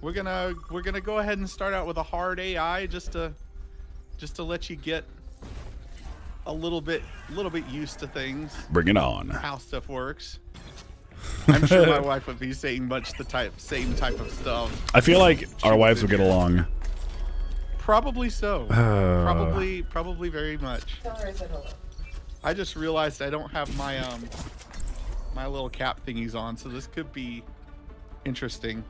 We're gonna we're gonna go ahead and start out with a hard AI just to just to let you get a little bit a little bit used to things, Bring it on. how stuff works. I'm sure my wife would be saying much the type same type of stuff. I feel like our wives would get along. Probably so. Uh. probably probably very much. I just realized I don't have my um my little cap thingies on, so this could be interesting.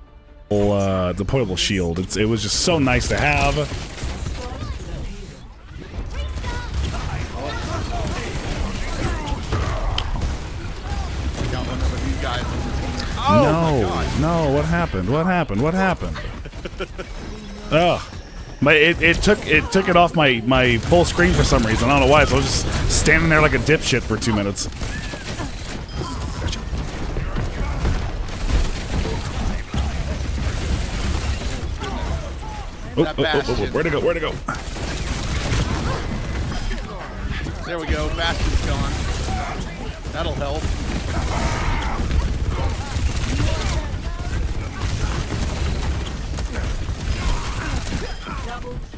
Well, uh, the portable shield. It's, it was just so nice to have. Got one of these guys. on the team. Oh my no, god. no. What happened? What happened? What happened? Ugh. My, it, it took it took it off my, my full screen for some reason. I don't know why. So I was just standing there like a dipshit for two minutes. Oh, That oh, oh, oh, oh, where'd it go? Where'd it go? There we go. Bastion's gone. That'll help.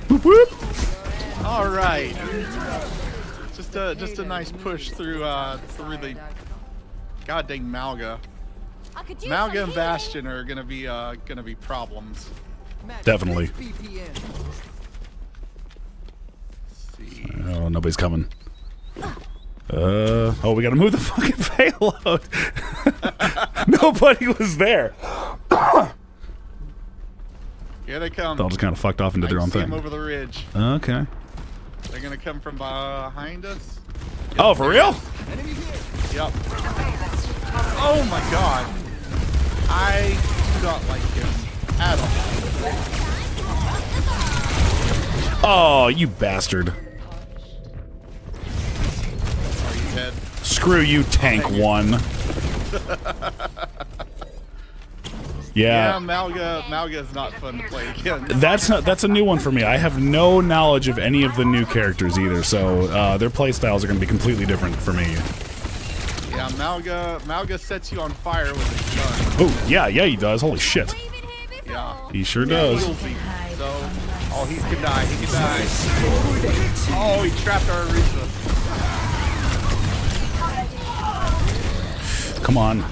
Whoop, whoop. All right. Just a just a nice push through uh through the god dang Mauga. I could use Mauga and. Bastion are gonna be uh gonna be problems. Definitely. Oh, nobody's coming. Uh, oh, we gotta move the fucking payload. Nobody was there. Here they come. They all just kind of fucked off and I did their can own see 'em thing. over the ridge. Okay. They're gonna come from behind us. Oh, for real? Yep. Oh my god. I do not like him at all. Oh, you bastard. Are you dead? Screw you, Tank you. One. Yeah, Yeah, Mauga Mauga is not fun to play again. that's not, that's a new one for me. I have no knowledge of any of the new characters either, so uh, their playstyles are going to be completely different for me. Yeah, Mauga Mauga sets you on fire with his gun. Oh, yeah, yeah, he does. Holy shit. Yeah. He sure does. So, oh, he can die. He can die. Oh, he trapped our Orisa. Come on.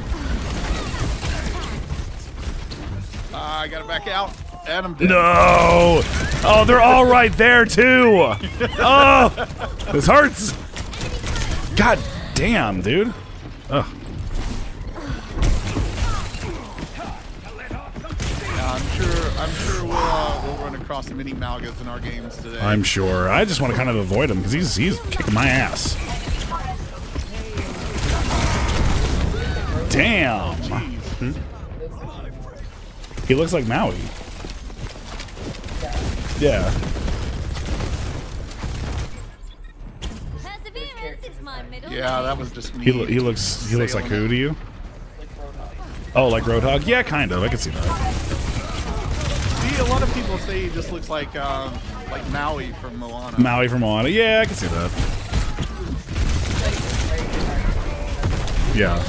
Ah, I gotta back out. Dead. No! Oh, they're all right there too. Oh, this hurts. God damn, dude. Ugh. Sure. I'm sure we'll uh, we'll run across many Maugas in our games today. I'm sure. I just want to kind of avoid him because he's he's kicking my ass. Damn. Hmm? He looks like Maui. Yeah. Perseverance is my middle Yeah, that was just me. He lo- he looks he looks like who to you? Oh, like Roadhog? Yeah, kind of. I can see that. See, a lot of people say he just looks like um, like Maui from Moana. Maui from Moana. Yeah, I can see that. Yeah.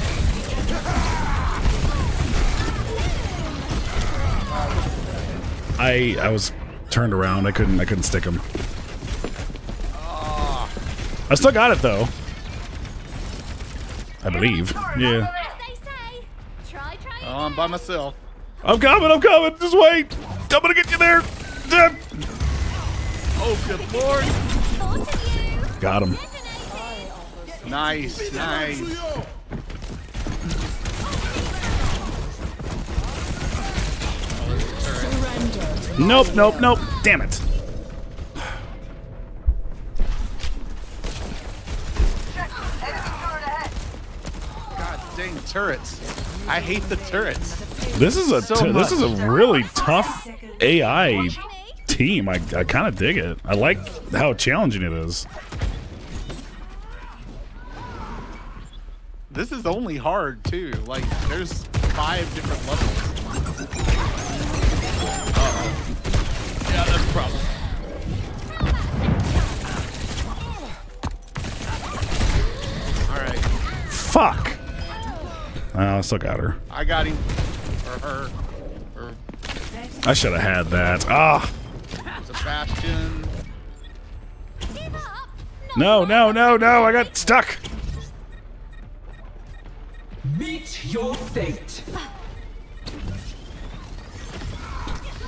I I was turned around. I couldn't I couldn't stick him. I still got it though. I believe. Yeah. As they say, try, try. Oh, I'm by myself. I'm coming. I'm coming. Just wait. I'm gonna get you there. Oh, good lord! Thought of you. Got him. Nice, nice. Nope. Nope. Nope. Damn it. God dang turrets! I hate the turrets. This is a So t- this is a really tough AI team. I, I kind of dig it. I like how challenging it is. This is only hard too. Like, there's five different levels. Uh-oh. Yeah, that's a problem. All right. Fuck. Oh, I still got her. I got him. Or her. Or I should have had that. Ah, Sebastian. No, no, no, no! I got stuck. Meet your fate.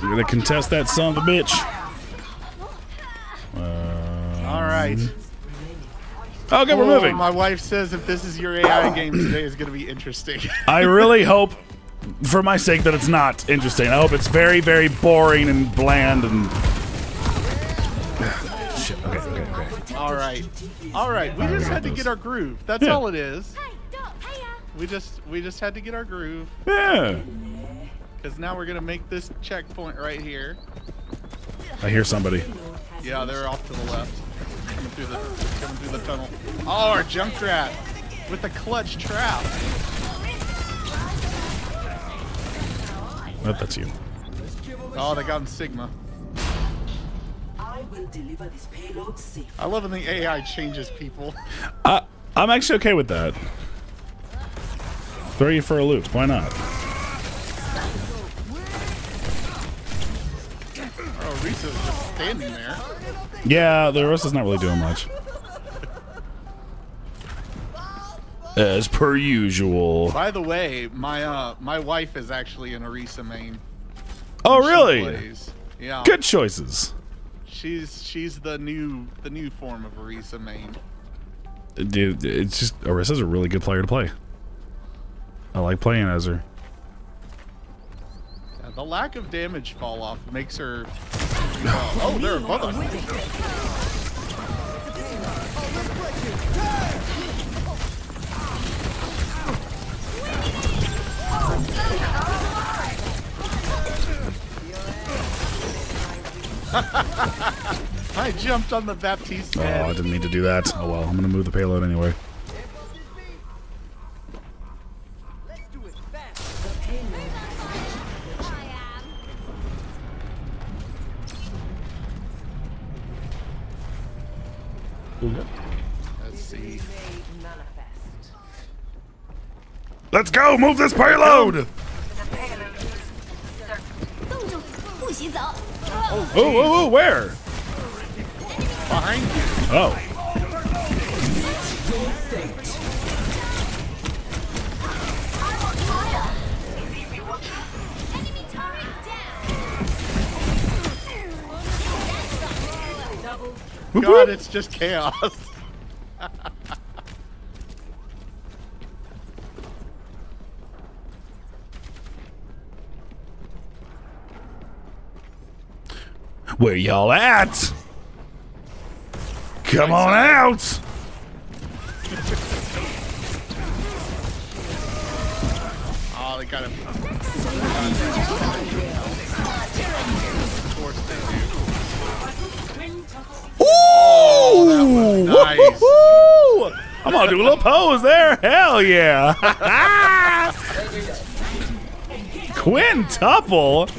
You're gonna contest that son of a bitch. All right. Okay, we're Oh, moving. My wife says if this is your AI game today, is going to be interesting. I really hope, for my sake, that it's not interesting. I hope it's very, very boring and bland and. Shit. Okay, okay, okay. all right. All right. We just had to get our groove. That's Yeah. all it is. Hey, Doc, hey, uh, We just we just had to get our groove Yeah. because now we're gonna make this checkpoint right here. I hear somebody. Yeah, they're off to the left, coming through the coming through the tunnel. Oh, our jump trap with the clutch trap. Oh, that's you. Oh, they got him Sigma. I will deliver this payload safely. I love when the AI changes people. Uh, I'm actually okay with that. Throw you for a loop. Why not? Oh, Risa's just standing there. Yeah, the rest is not really doing much. As per usual. By the way, my uh my wife is actually an Orisa main. Oh, really? Yeah. Good choices. She's she's the new the new form of Orisa main. Dude, it's just Orisa's a really good player to play. I like playing as her. Yeah, the lack of damage fall off makes her. Oh, they're above us. I jumped on the Baptiste Oh, I didn't need to do that. Oh well, I'm gonna move the payload anyway. Let's. Let's go! Move this payload! Oh, oh, oh, where? Behind you. Oh. God, it's just chaos. Where y'all at? Come on out! Oh, they got him. Ooh! nice. I'm gonna do a little pose there. Hell yeah! Quintuple.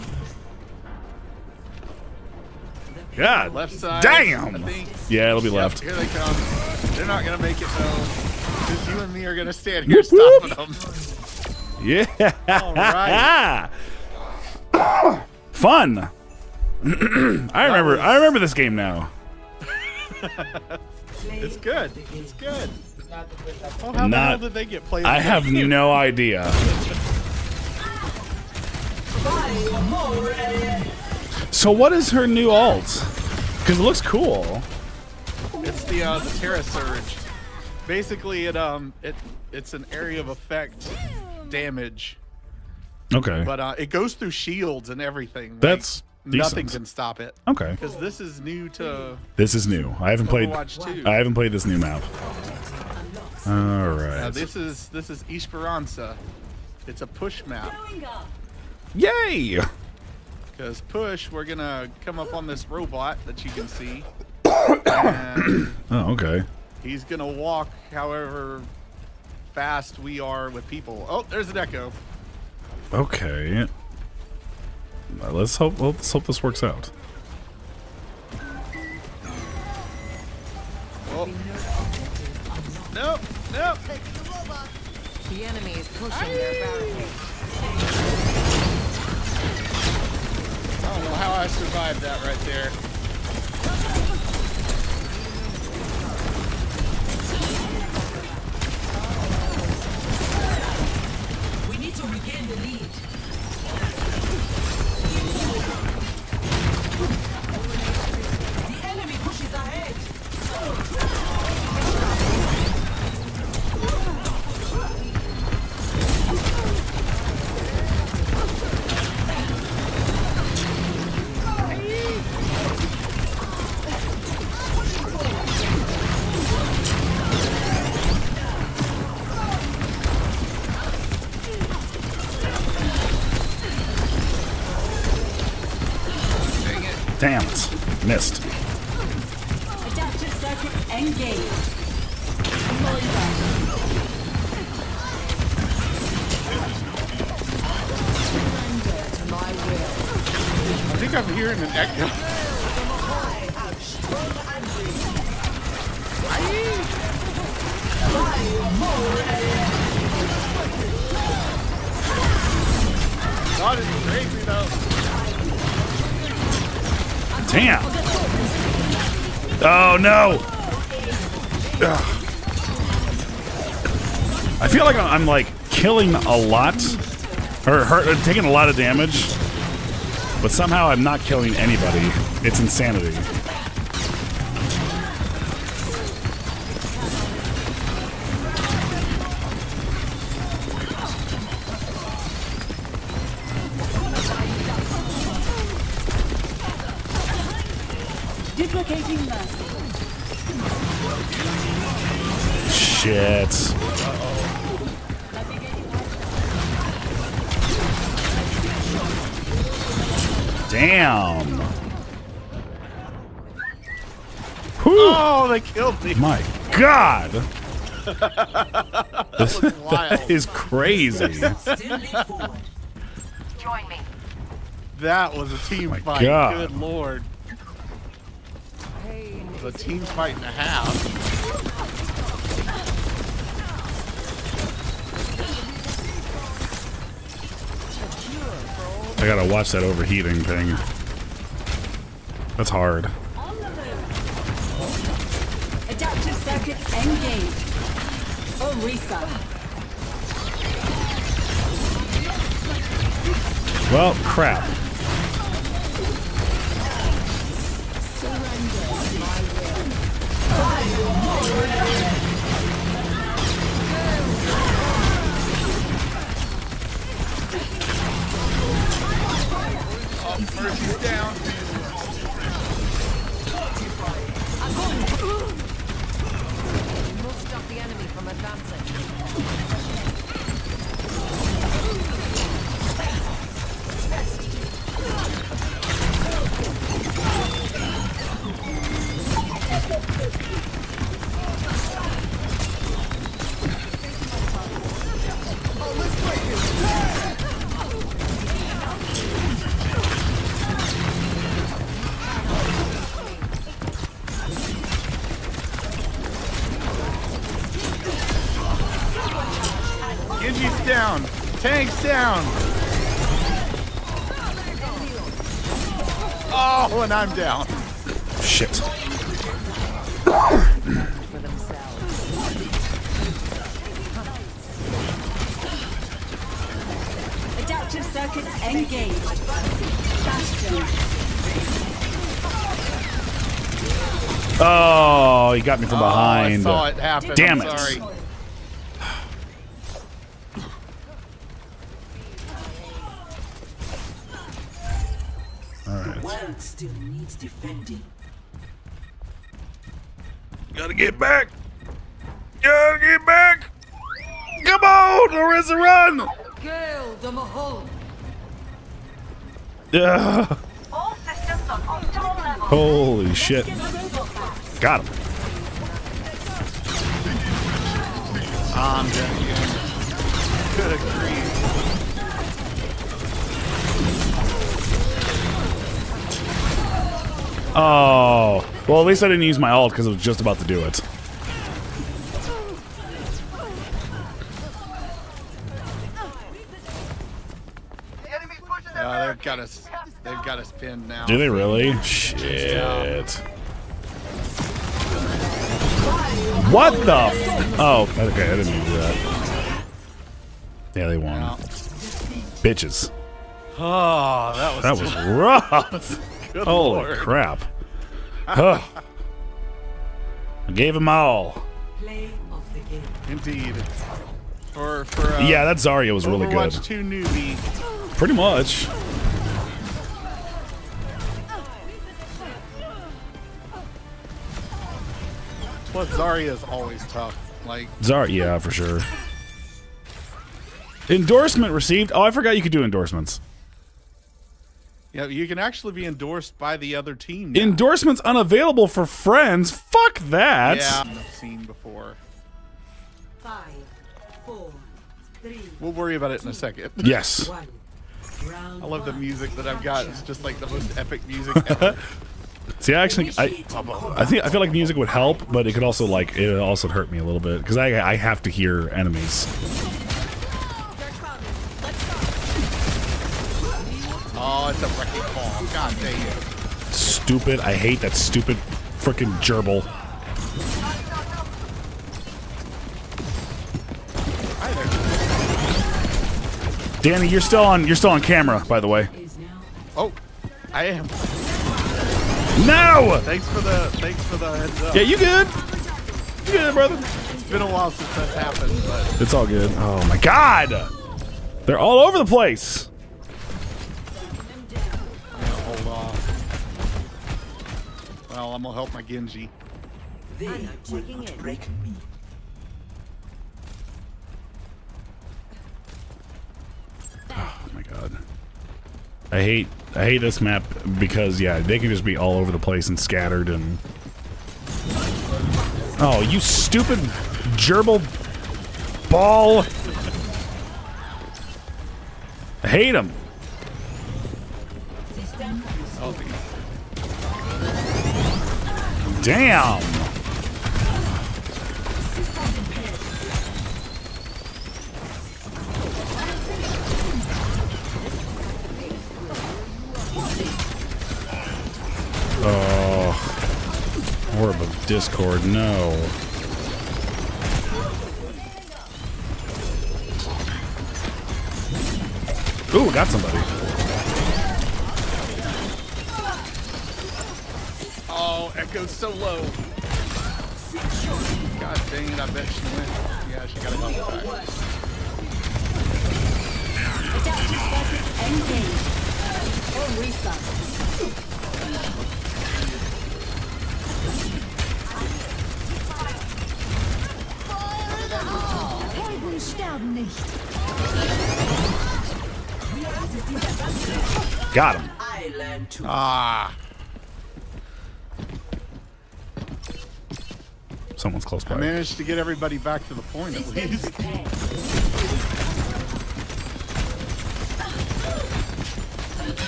God Left side. Damn! Yeah, it'll be Yep, left. here they come. They're not gonna make it though. Because you and me are gonna stand here Whoop, whoop. stopping them. Yeah. All right. Fun. I remember. I remember this game now. It's good. It's good. Oh, how the Not- hell did they get played? I have no idea. So what is her new alt? Because it looks cool. It's the uh, the Terra Surge. Basically, it um it it's an area of effect damage, Okay. but uh, it goes through shields and everything. Like, That's nothing can stop it. Okay. Because this is new to This is new. I haven't played. Overwatch 2. I haven't played this new map. All right. Now, this is this is Esperanza. It's a push map. Yay! Because push, we're gonna come up on this robot that you can see, Oh, okay. he's gonna walk however fast we are with people. Oh, there's an echo. Okay. Let's hope. Let's hope this works out. Oh. Nope, nope. The enemy is pushing their barricade. I don't know how I survived that right there. We need to regain the lead. Killing a lot, or hurt, or taking a lot of damage, but somehow I'm not killing anybody. It's insanity. Duplicating mercy. Shit. Damn. Whew. Oh, they killed me. My God. was wild. that is crazy. Still lead forward. Join me. That was a team my fight. God. Good lord. Pain It was a team fight and a half. I gotta watch that overheating thing. That's hard. Adaptive circuits engaged. Orisa. Well, crap. Oh, Mercy's down. We stop the enemy from advancing. Oh, and I'm down. Shit. Adaptive circuits engaged. Bastion. Oh, he got me from Oh, I behind. saw it happen. Damn I'm it. Sorry. Gotta get back. Gotta get back. Come on, Orisa, run. Gale the Mahul. Ugh. Holy shit. Got him. I'm dead. Good grief. Oh. Well, at least I didn't use my alt because I was just about to do it. Oh, they've got us. They've got us pinned now. Do they really? Shit. What the? oh, okay. I didn't mean to do that. Yeah, they won. Bitches. Oh, that was that was rough. Good Holy lord. crap. Huh. I gave him all. Play of the game. Indeed. For for uh, Yeah, that Zarya was really good. 2 newbie. Pretty much. Plus Zarya is always tough. Like Zarya, yeah, for sure. Endorsement received. Oh, I forgot you could do endorsements. Yeah, you can actually be endorsed by the other team. now. Endorsements unavailable for friends. Fuck that. yeah, I've seen before. Five, four, three, We'll worry about it in a second. Yes. one. I love the music that I've got. It's just like the most epic music ever. See, I actually, I, I think I feel like music would help, but it could also like it also hurt me a little bit because I I have to hear enemies. Oh, it's a wrecking ball. God dang it. Stupid. I hate that stupid freaking gerbil. Danny, you're still on. You're still on camera, by the way. Oh, I am. No. Thanks for the thanks for the heads up. Yeah, you good? You good, brother? It's been a while since that's happened, but It's all good. Oh my god. They're all over the place. Well, I'm gonna help my Genji. they will not break me. Oh my god. I hate I hate this map because yeah, they can just be all over the place and scattered and Oh, you stupid gerbil ball. I hate him. Damn. Oh. Orb of Discord, no. Ooh, got somebody. Echo's so low. God dang it, I bet she went. Yeah, she got a health back. Adaptive circuits engaged. Or reset. Helden sterben nicht. Got him. I learn to Ah, Someone's close I by. managed to get everybody back to the point at least.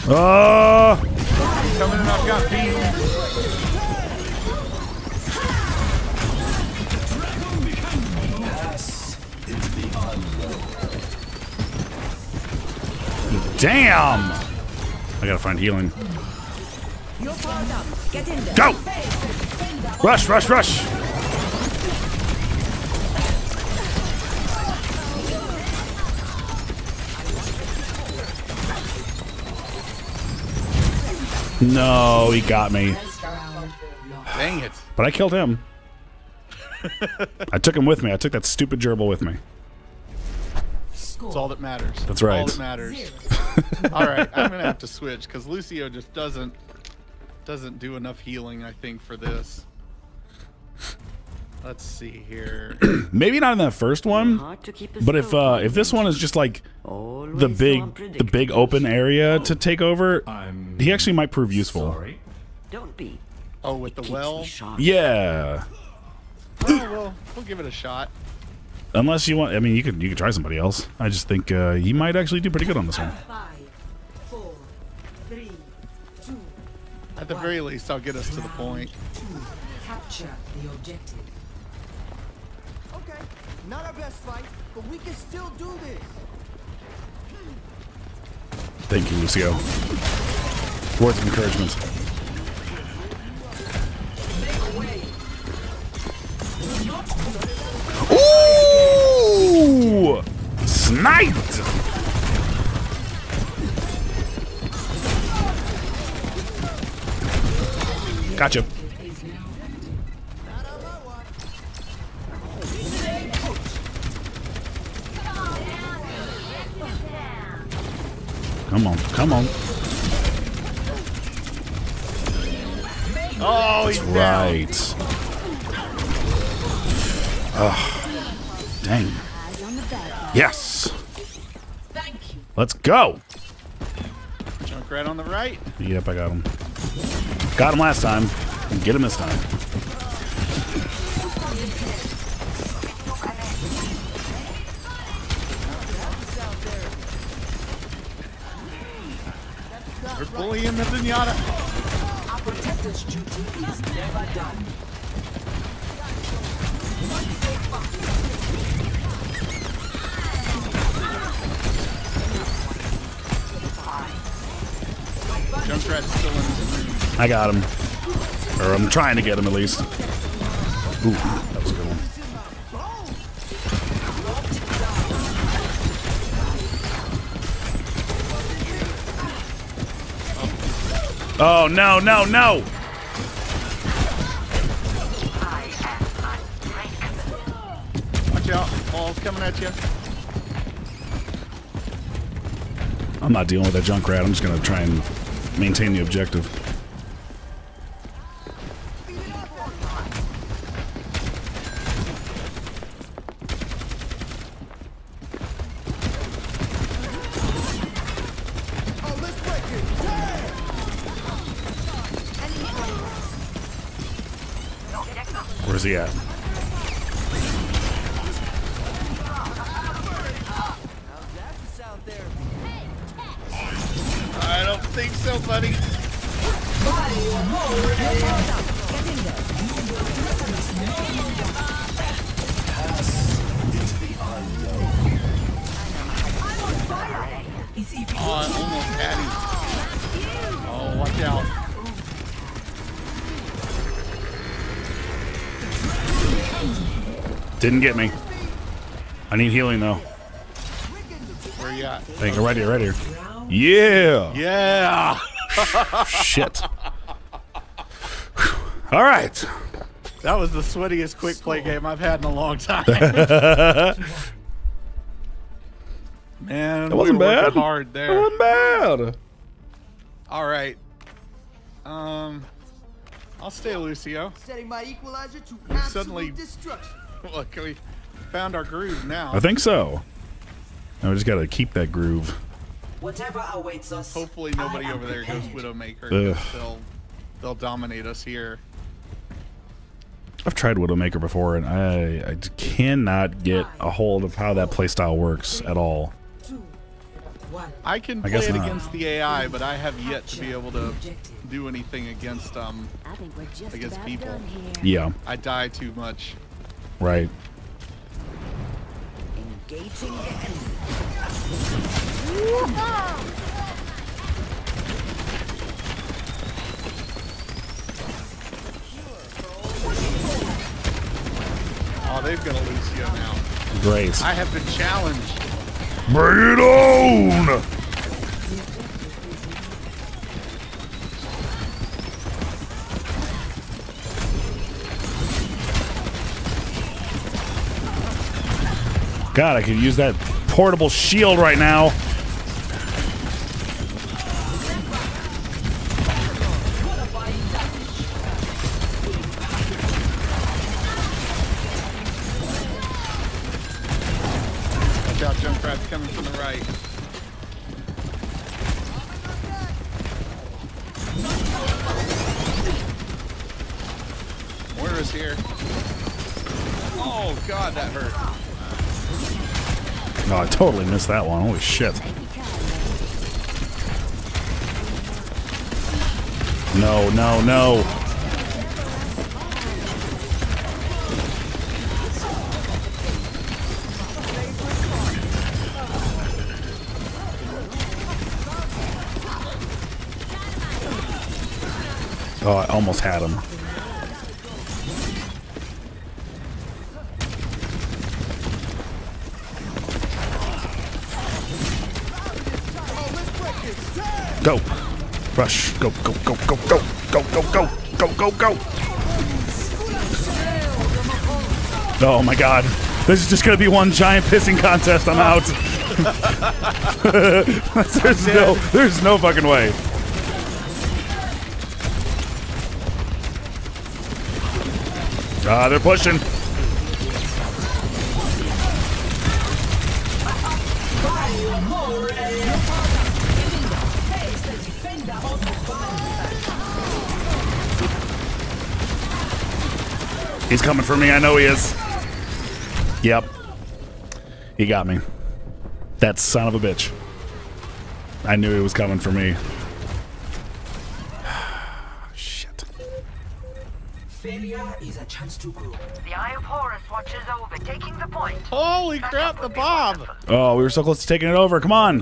Oh! Coming in, I've got beat. Damn! I gotta find healing. You're powered up. Get in there. Go! Rush, rush, rush! No, he got me. Dang it. But I killed him. I took him with me. I took that stupid gerbil with me. That's all that matters. That's right. All that matters. all right, I'm gonna have to switch because Lucio just doesn't doesn't do enough healing. I think for this. Let's see here. Maybe not in that first one, Hard to keep a but if uh, if this one is just like Always the big the big open area to take over, I'm he actually might prove useful. sorry. Don't be. Oh, with the well. me. Yeah. Oh, well, we'll give it a shot. Unless you want, I mean, you could you could try somebody else. I just think uh, he might actually do pretty good on this one. five, four, three, two, At the very least, I'll get us to the point. two. Capture the objective. Not our best fight, but we can still do this. Thank you, Lucio. Words of encouragement. Ooh! Sniped! Gotcha. Come on, come on. Oh, he's That's right. Ugh. Dang. Eyes on the Yes. Let's go. Right on the right. Yep, I got him. Got him last time. Get him this time. We're bullying the Zenyatta. Our protector's duty is never done. In. I got him. Or I'm trying to get him at least. Ooh, Oh, no, no, no! Watch out. Ball's coming at you. I'm not dealing with that Junkrat. I'm just gonna try and maintain the objective. Oh, let's break it. Damn! Where's Didn't get me. I need healing though. Where you at? Thank you. Right here, right here. Yeah. Yeah. Shit. All right. That was the sweatiest quick play game I've had in a long time. Man, It wasn't we were working bad. hard It there. wasn't bad. All right. Um, I'll stay Lucio. Setting my equalizer to You absolute suddenly- destruction. Look, we found our groove now. I think so. Now we just gotta keep that groove. Whatever awaits us. Hopefully nobody am over there goes Widowmaker. Widowmaker. 'cause They'll they'll dominate us here. I've tried Widowmaker before, and I, I cannot get a hold of how that playstyle works at all. I can I play guess it not. against the AI, but I have yet to be able to do anything against um. I think we're just Against people. Yeah, I die too much. Right. Engaging the enemy. Oh, they've got a Lucio now. Great. I have been challenged. Bring it on! God, I could use that portable shield right now. missed that one. Holy shit. No, no, no. Oh, I almost had him. Rush. Go, go, go, go, go. Go, go, go. Go, go, go. Oh my god. This is just gonna be one giant pissing contest. I'm out. there's no there's no fucking way. Ah, they're pushing. Coming for me. I know he is. Yep. He got me. That son of a bitch. I knew he was coming for me. Shit. Failure is a chance to grow. The Eye of Horus watches over, taking the point. Holy crap, the bomb! Oh, we were so close to taking it over. Come on.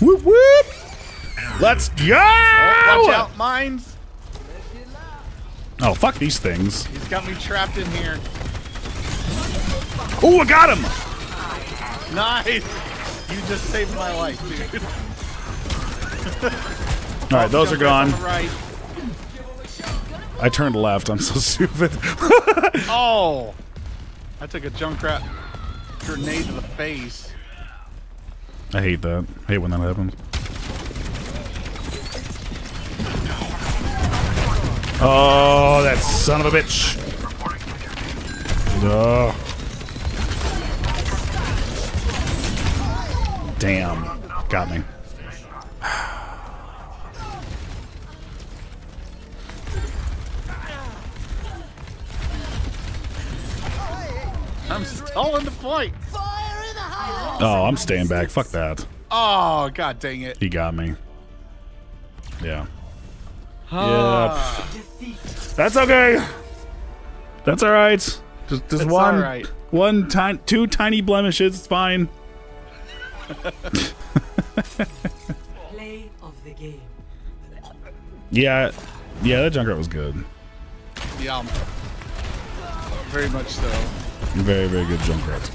Whoop whoop. Let's go. Watch out, mines! Oh, fuck these things. He's got me trapped in here. Oh, I got him. Nice! You just saved my life, dude. All right, those are gone. right. I turned left. I'm so stupid. Oh! I took a Junkrat grenade to the face. I hate that. I hate when that happens. Oh, that son of a bitch. Ugh. Damn. Got me. I'm stalling the point. Oh, I'm staying back. Fuck that. Oh, god dang it. He got me. Yeah. Ah, That's okay. That's all right. Just, just It's one, all right. one tiny, two tiny blemishes. It's fine. Play of the game. Yeah, yeah. That Junkrat was good. yeah. Very much so. Very, very good Junkrat.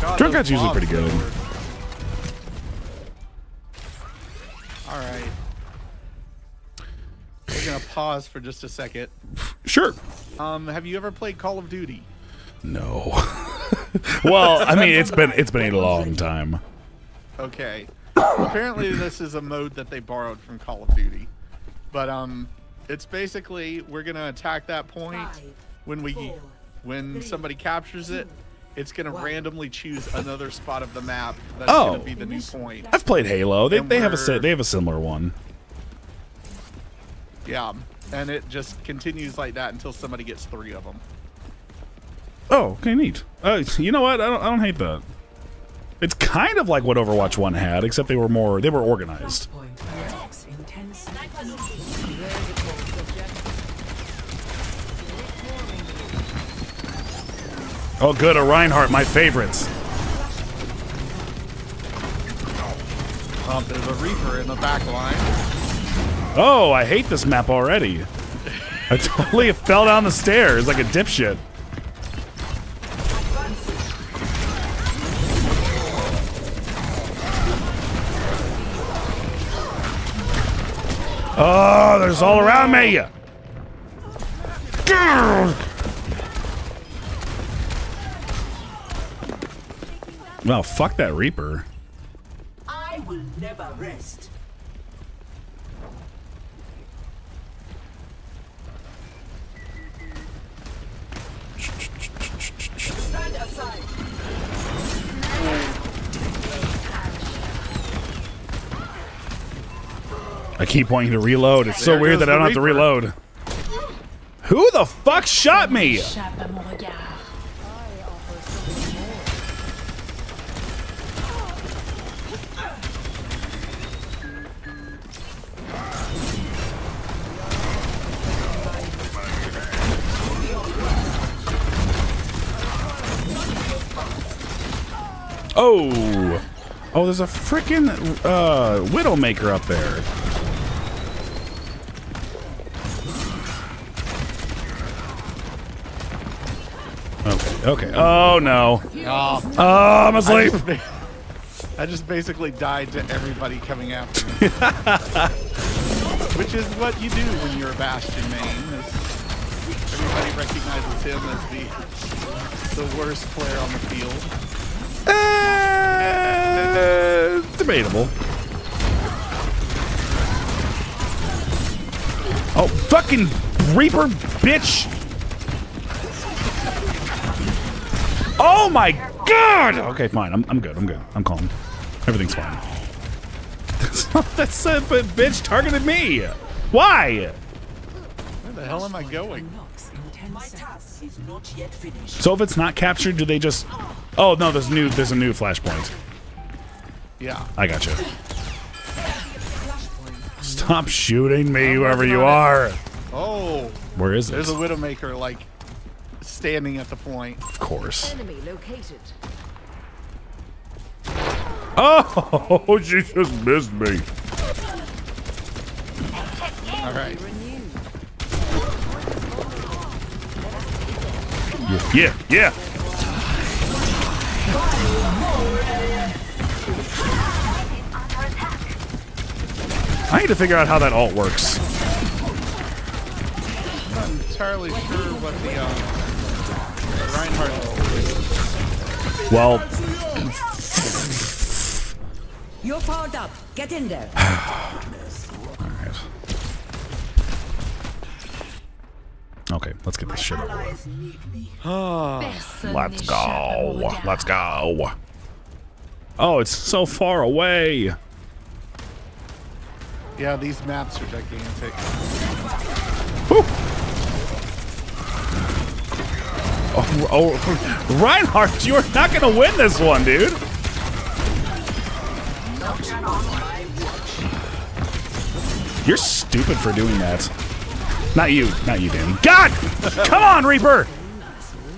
God, Junkrat's those usually pretty good. though, All right. We're gonna pause for just a second. Sure. Um, have you ever played Call of Duty? No. well, I mean, it's been it's been a long time. Okay. Apparently, this is a mode that they borrowed from Call of Duty, but um, it's basically we're gonna attack that point when we when somebody captures it. It's gonna randomly choose another spot of the map that's Oh. gonna be the new point. I've played Halo. They, And they have a they have a similar one. Yeah, and it just continues like that until somebody gets three of them. Oh, okay, neat. Uh, you know what? I don't I don't hate that. It's kind of like what Overwatch One had, except they were more they were organized. Oh, good, a Reinhardt, my favorites. Um, there's a Reaper in the back line. Oh, I hate this map already. I totally fell down the stairs like a dipshit. Oh, there's all around me. Well, fuck that Reaper. I will never rest. Stand aside. I keep wanting to reload. It's so There weird that I don't have to reload. Who the fuck shot me? Oh! There's a freaking uh, Widowmaker up there. Okay, okay. Oh, no. Oh, Oh, I'm I asleep. just, I just basically died to everybody coming after me. Which is what you do when you're a Bastion main. Everybody recognizes him as the the worst player on the field. Uh, debatable. Oh, fucking Reaper, bitch! Oh my god! Okay, fine. I'm, I'm good. I'm good. I'm calm. Everything's fine. That's not that son of a bitch targeted me. Why? Where the hell am I going? My task is not yet finished. So if it's not captured, do they just? Oh no, there's new. There's a new flashpoint. Yeah. I got you. Stop shooting me, whoever you working on are. Oh, Where is it? there's a Widowmaker like standing at the point. Of course. Enemy located. Oh, she just missed me. All right. Yeah, yeah. I need to figure out how that alt works. I'm not entirely sure what the uh, Reinhardt. Well, You're powered up. Get in there. Alright. okay, let's get this shit over with. Allies need me. Personne Let's n'échappe à mon go. Let's go. Oh, it's so far away. Yeah, these maps are gigantic. Oh, oh, Reinhardt, you're not gonna win this one, dude. You're stupid for doing that. Not you, not you, Dan. God, come on, Reaper.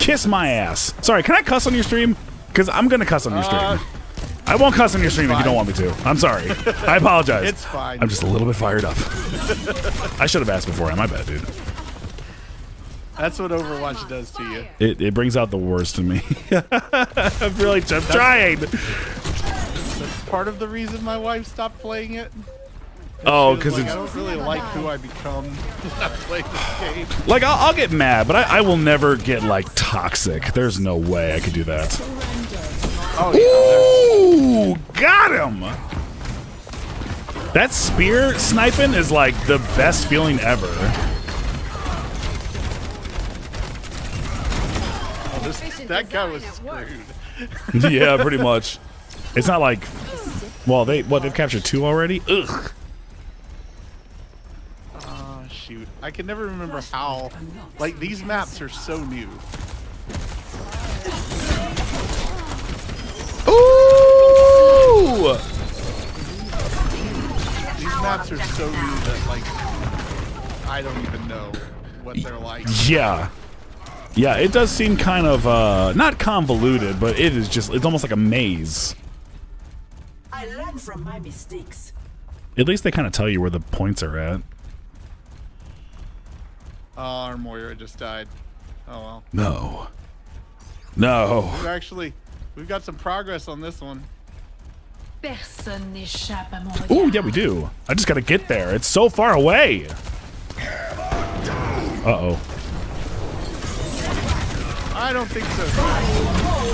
Kiss my ass. Sorry, can I cuss on your stream? Because I'm gonna cuss on your uh, stream. I won't cuss on your stream if you don't want me to. I'm sorry. I apologize. It's fine. I'm just a little bit fired up. I should have asked before. My bad, dude. That's what Overwatch does to you. It, it brings out the worst in me. I'm really I'm trying. That's part of the reason my wife stopped playing it. Oh, because like, it's I don't really like who I become when I play this game. like I'll, I'll get mad, but I, I will never get like toxic. There's no way I could do that. Oh Ooh, got him. That spear sniping is like the best feeling ever. yeah, this, that guy was screwed. yeah, pretty much. It's not like, well, they what they've captured two already. Ugh. Oh shoot, I can never remember how. Like these maps are so new. Ooh. These maps are so new that like I don't even know what they're like. Yeah. Yeah, it does seem kind of uh not convoluted, but it is just it's almost like a maze. I learn from my mistakes. At least they kind of tell you where the points are at. Oh, our Moira just died. Oh well. No. No. We've actually, we've got some progress on this one. Ooh, regard. yeah, we do. I just gotta get there. It's so far away. Uh-oh. I don't think so.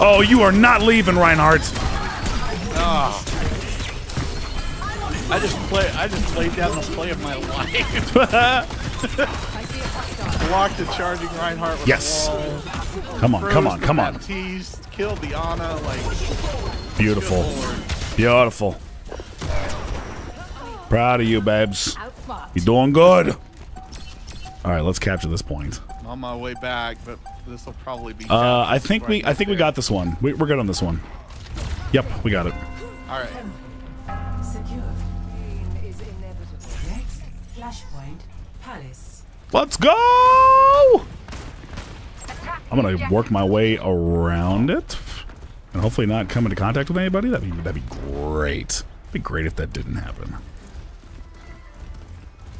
Oh, you are not leaving, Reinhardt. Ah. I just play. I just laid down the play of my life. Blocked the charging Reinhardt Yes. Come on, come on, come on. Baptiste, killed the Ana. Like Beautiful. Beautiful. Proud of you, babes. You're doing good. All right, let's capture this point. I'm on my way back, but this will probably be. Uh, I think we, I think we got this one. We, we're good on this one. Yep, we got it. All right. Let's go! I'm gonna work my way around it, and hopefully not come into contact with anybody. That'd be that'd be great. It'd be great if that didn't happen.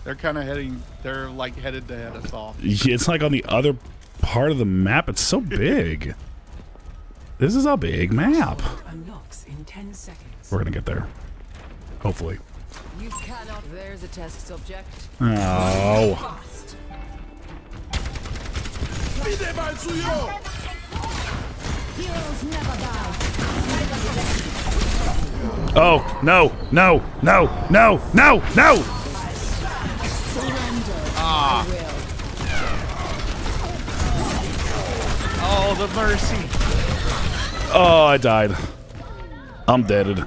They're kind of heading. They're like headed to head us off. It's like on the other part of the map. It's so big. This is a big map. Unlocks in 10 seconds. We're gonna get there. Hopefully. You cannot. There's a test subject. Oh. Pide mal suyo! Heroes never die. Oh, no, no, no, no, no, no! Ah. Oh, the mercy! Oh, I died. I'm deaded.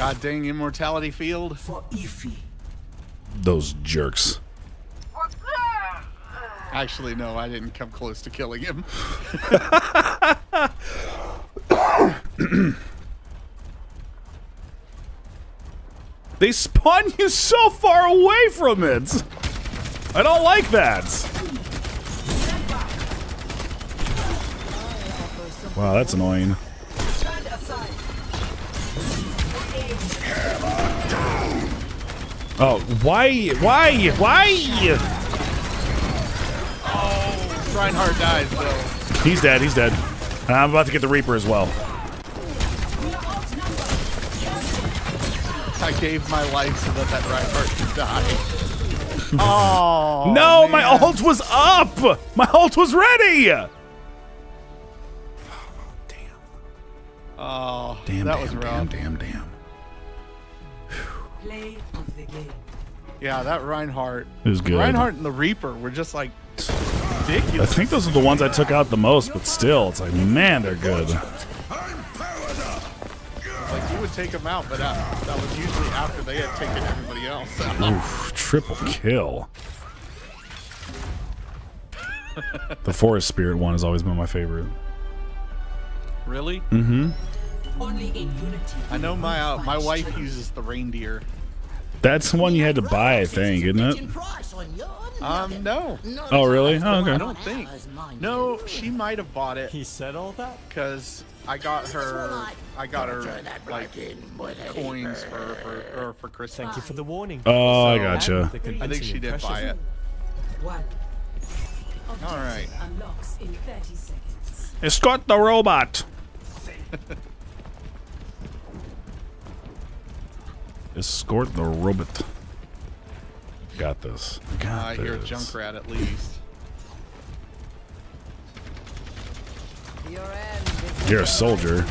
God dang immortality field. For Ify. Those jerks. Actually, no, I didn't come close to killing him. They spawn you so far away from it. I don't like that. Wow, that's annoying. Oh, why? Why? Why? Oh, Reinhardt dies, though. He's dead. He's dead. And I'm about to get the Reaper as well. I gave my life so that that Reinhardt could die. oh no, my man. ult was up. My ult was ready. Oh, Damn, that damn, was damn, damn, damn. Play of the game. Yeah, that Reinhardt. It was good. Reinhardt and the Reaper were just like ridiculous. I think those are the ones I took out the most, but still, it's like, man, they're good. I'm Paladin! Like you would take them out, but that, that was usually after they had taken everybody else out. Oof, triple kill. the Forest Spirit one has always been my favorite. Really? Mm-hmm. Only in unity. I know my uh, my wife uses the reindeer. That's the one you had to buy, I think, isn't it? Um, no, Oh, really? Oh, I don't think. No, she might have bought it He said all that? because I got her. I got her like coins for for, or for Christmas. Thank you for the warning. Oh, I gotcha. I think she did buy it. One. All right. Unlocks in 30 seconds. Escort the robot. Escort the robot. Got this. Got I this. hear a Junkrat at least. Your end is You're a soldier.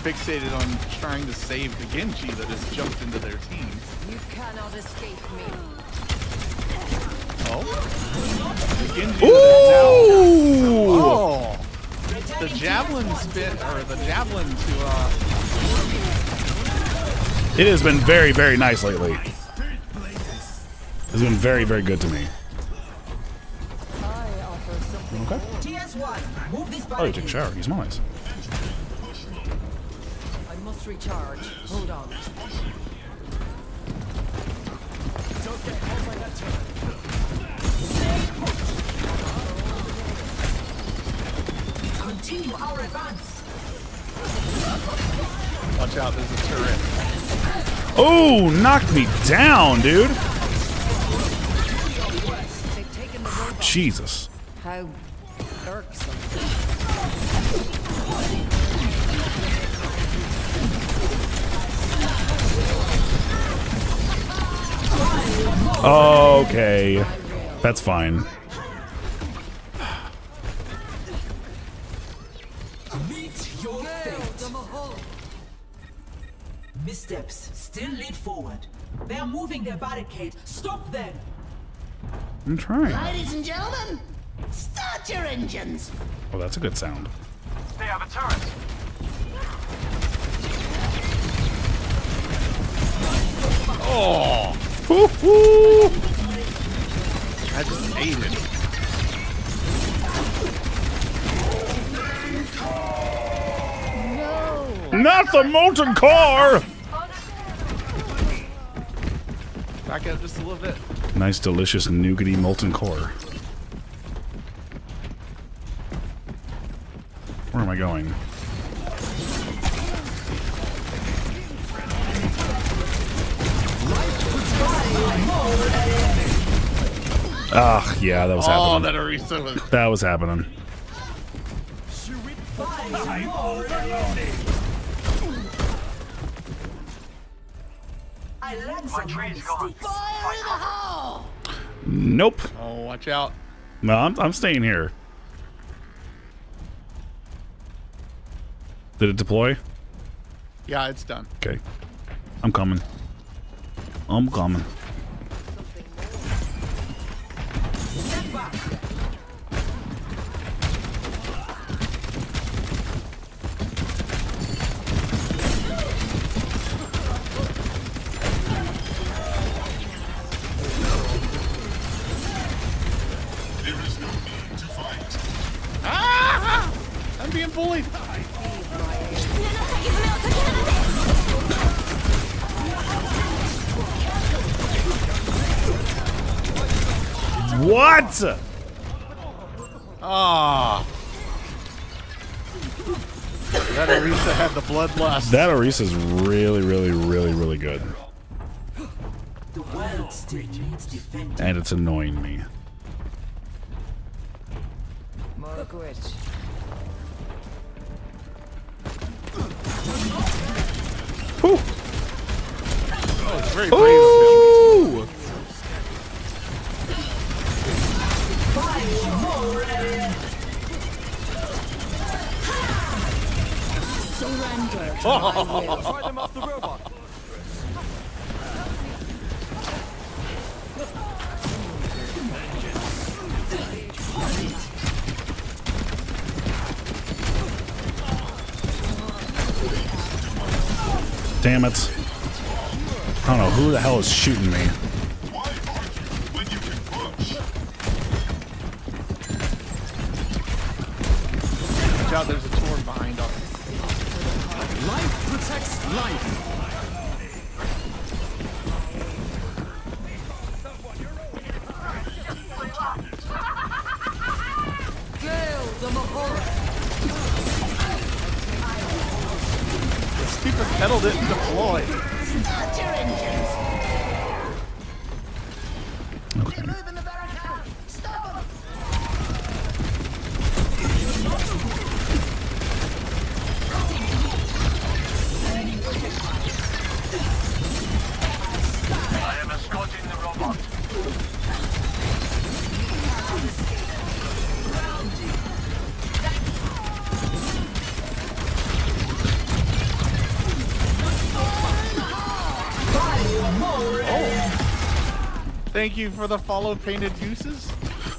Fixated on trying to save the Genji that has jumped into their team. You cannot escape me. Oh, the Genji that is now. Oh, the javelin spit or the javelin to uh. It has been very, very nice lately. It's been very, very good to me. I offer. Okay. TS1. Move this Oh, you took a shower. He's nice. I must recharge. Hold on. Continue our advance. Watch out, there's a turret. Oh, knocked me down, dude. They've taken the robot. Jesus. Okay. That's fine. Meet your. Missteps still lead forward. They are moving their barricade. Stop them. I'm trying. Ladies and gentlemen, Start your engines! Oh, that's a good sound. They have a turret. Oh, Woo-hoo! I just ate it. No. Not the molten core! Back up just a little bit. Nice, delicious, nougaty molten core. Where am I going? Ah, yeah, that was Oh, happening. that Orisa was. That was happening. I learned My some tree's gone. Fire in the hole! Nope. Oh, watch out. No, I'm, I'm staying here. Did it deploy? Yeah, it's done. Okay. I'm coming. I'm coming. What? Ah. That Orisa had the bloodlust. That Orisa's really, really, really, really good. The world still needs defending. And it's annoying me. Shooting me. Thank you for the follow painted gooses.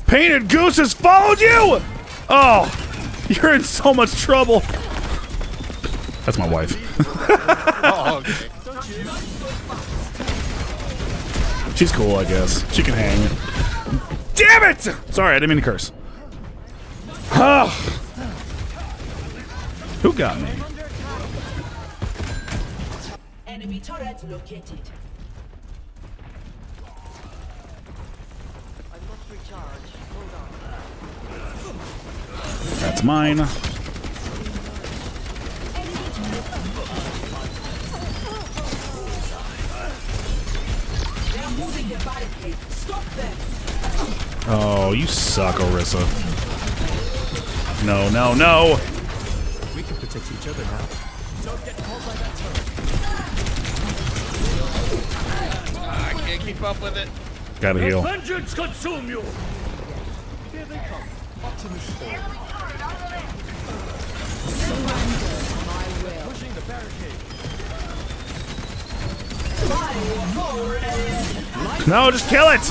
Painted Goose has followed you! Oh, you're in so much trouble. That's my wife. Oh, okay. She's cool, I guess. She can hang. Damn it! Sorry, I didn't mean to curse. Ah. Who got me? Enemy turret located. I must recharge. Hold on. That's mine. They're moving the barricade. Stop them! Oh, you suck, Orisa. No, no, no! We can protect each other now. Don't get caught by that turret. I can't keep up with it. Gotta heal. Vengeance consume you! Here they come. Optimus Fall. barricade. No, just kill it!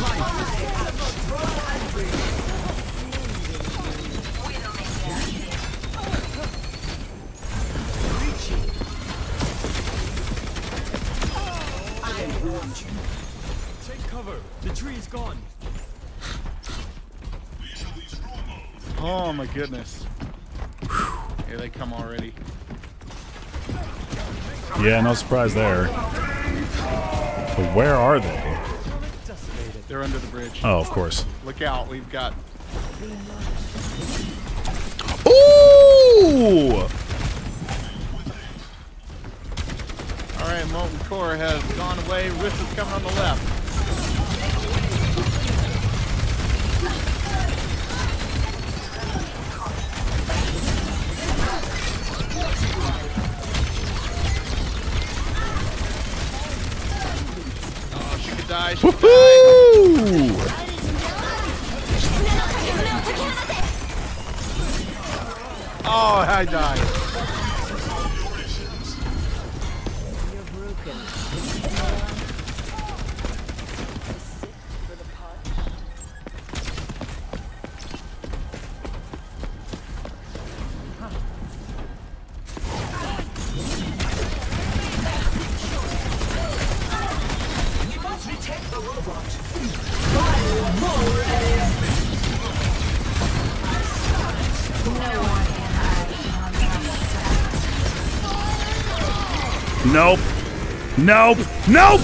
Take cover. The tree is gone. Oh my goodness. Here they come already. Yeah, no surprise there. But where are they? They're under the bridge. Oh, of course. Look out, we've got Ooh! Alright, Molten Core has gone away. Rift is coming on the left. Nope. Nope.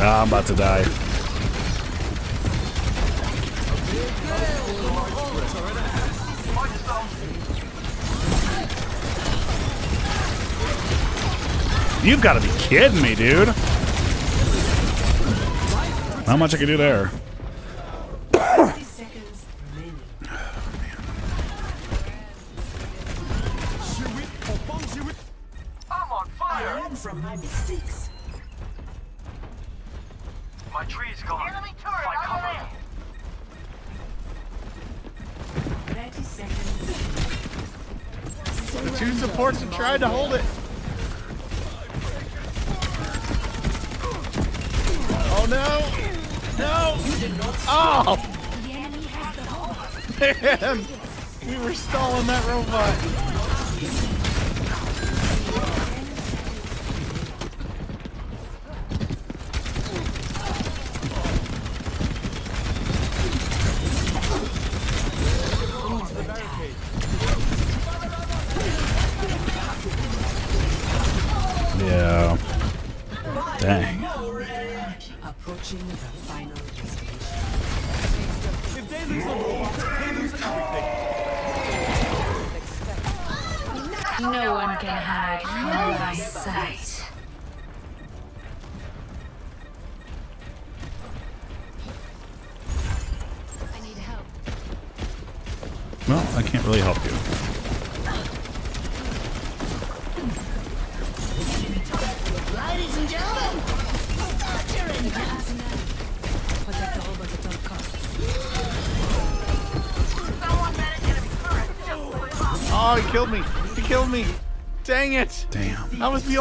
Ah, I'm about to die. You've got to be kidding me, dude. How much I can do there? Learn from my mistakes. My tree's gone. Enemy turret Find cover. 30 seconds. The two supports have tried to hold it. Oh no! No! Oh! Man! We were stalling that robot.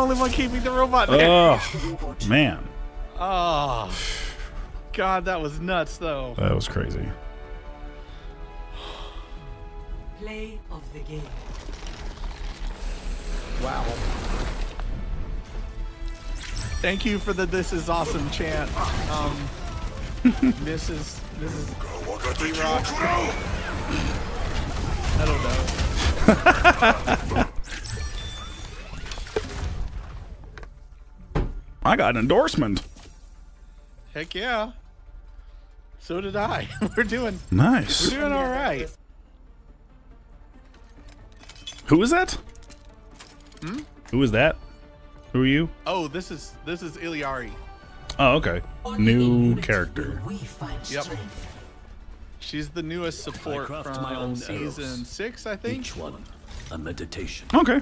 Only one keeping the robot there. Oh, man. Oh. God, that was nuts though. That was crazy. Play of the game. Wow. Thank you for the "This is awesome" chant, um, Mrs. Mrs. D-Rock. I don't know. I got an endorsement. Heck yeah. So did I. we're doing Nice. we're doing all right. Who is that? Hmm? Who is that? Who are you? Oh, this is this is Illari. Oh, okay. New character. We find Yep. She's the newest support from my own season arrows. six, I think. Each one a meditation. Okay.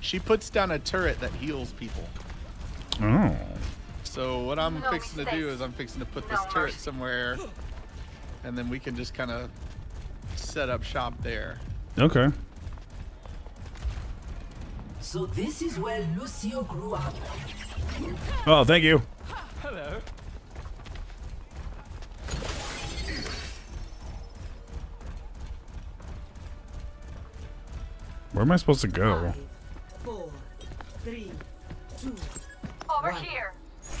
She puts down a turret that heals people. Oh. So what I'm No fixing to do is I'm fixing to put this No turret mercy. somewhere, and then we can just kind of set up shop there. Okay. So this is where Lucio grew up. Oh, thank you. Hello. Where am I supposed to go? Four, three, two. Over here.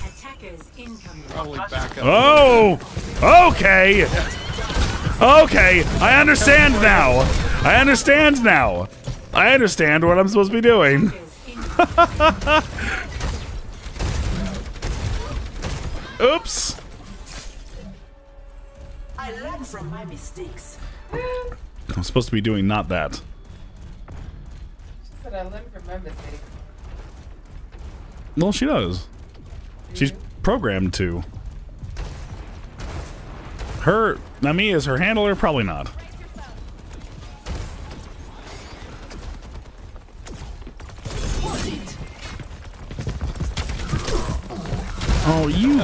Attackers incoming. Probably back up. Oh! Okay! Okay, I understand now. I understand now. I understand what I'm supposed to be doing. Oops. I learn from my mistakes. I'm supposed to be doing not that. But I learned from my mistakes. Well, she does. She's programmed to. Her, Nami is her handler? Probably not. Oh, you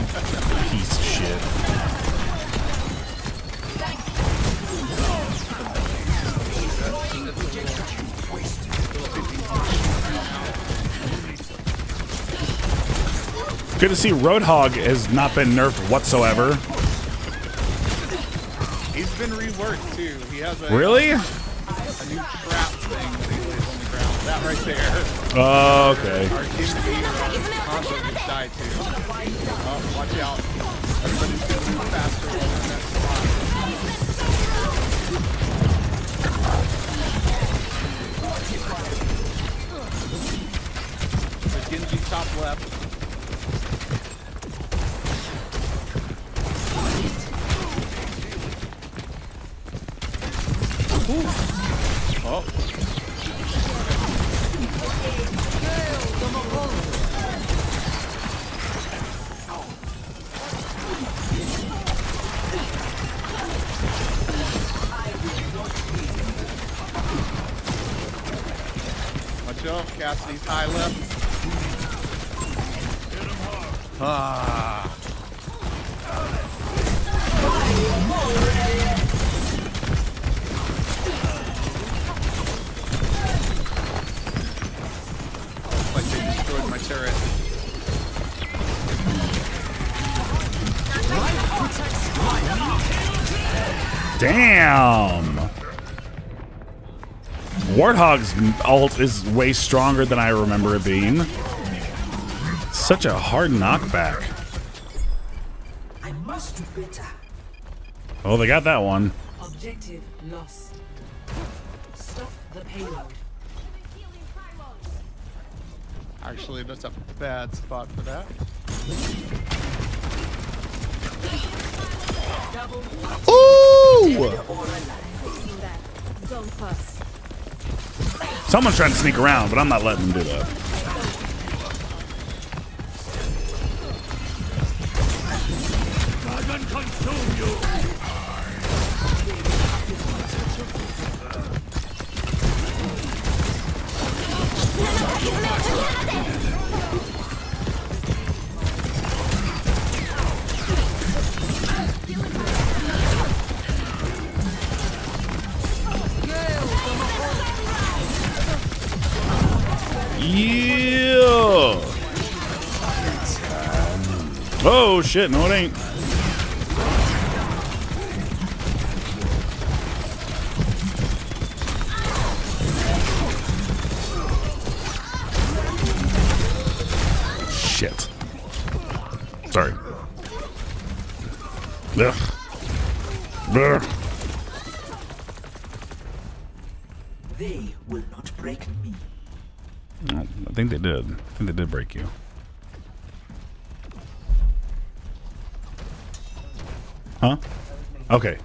Good to see Roadhog has not been nerfed whatsoever. He's been reworked too. He has a, Really? a new trap thing that he lays on the ground. That right there. Oh, okay. Our team combo gets died too. Oh, watch out. Everybody's gonna move faster they're in that spot. The Genji top left. Warthog's ult is way stronger than I remember it being. Such a hard knockback. I must do better. Oh, they got that one. Objective lost. Stop the payload. Actually, that's a bad spot for that. Ooh! Don't fuss. Someone's trying to sneak around, but I'm not letting them do that. Shit, no it ain't. Huh? Okay.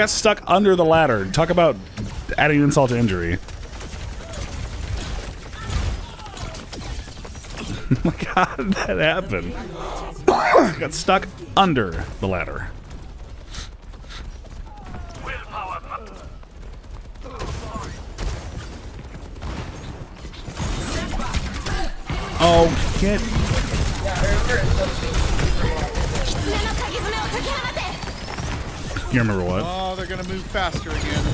Got stuck under the ladder. Talk about adding insult to injury. oh my god, that happened. Got stuck under the ladder. Oh, get. You remember what? Oh, they're gonna move faster again.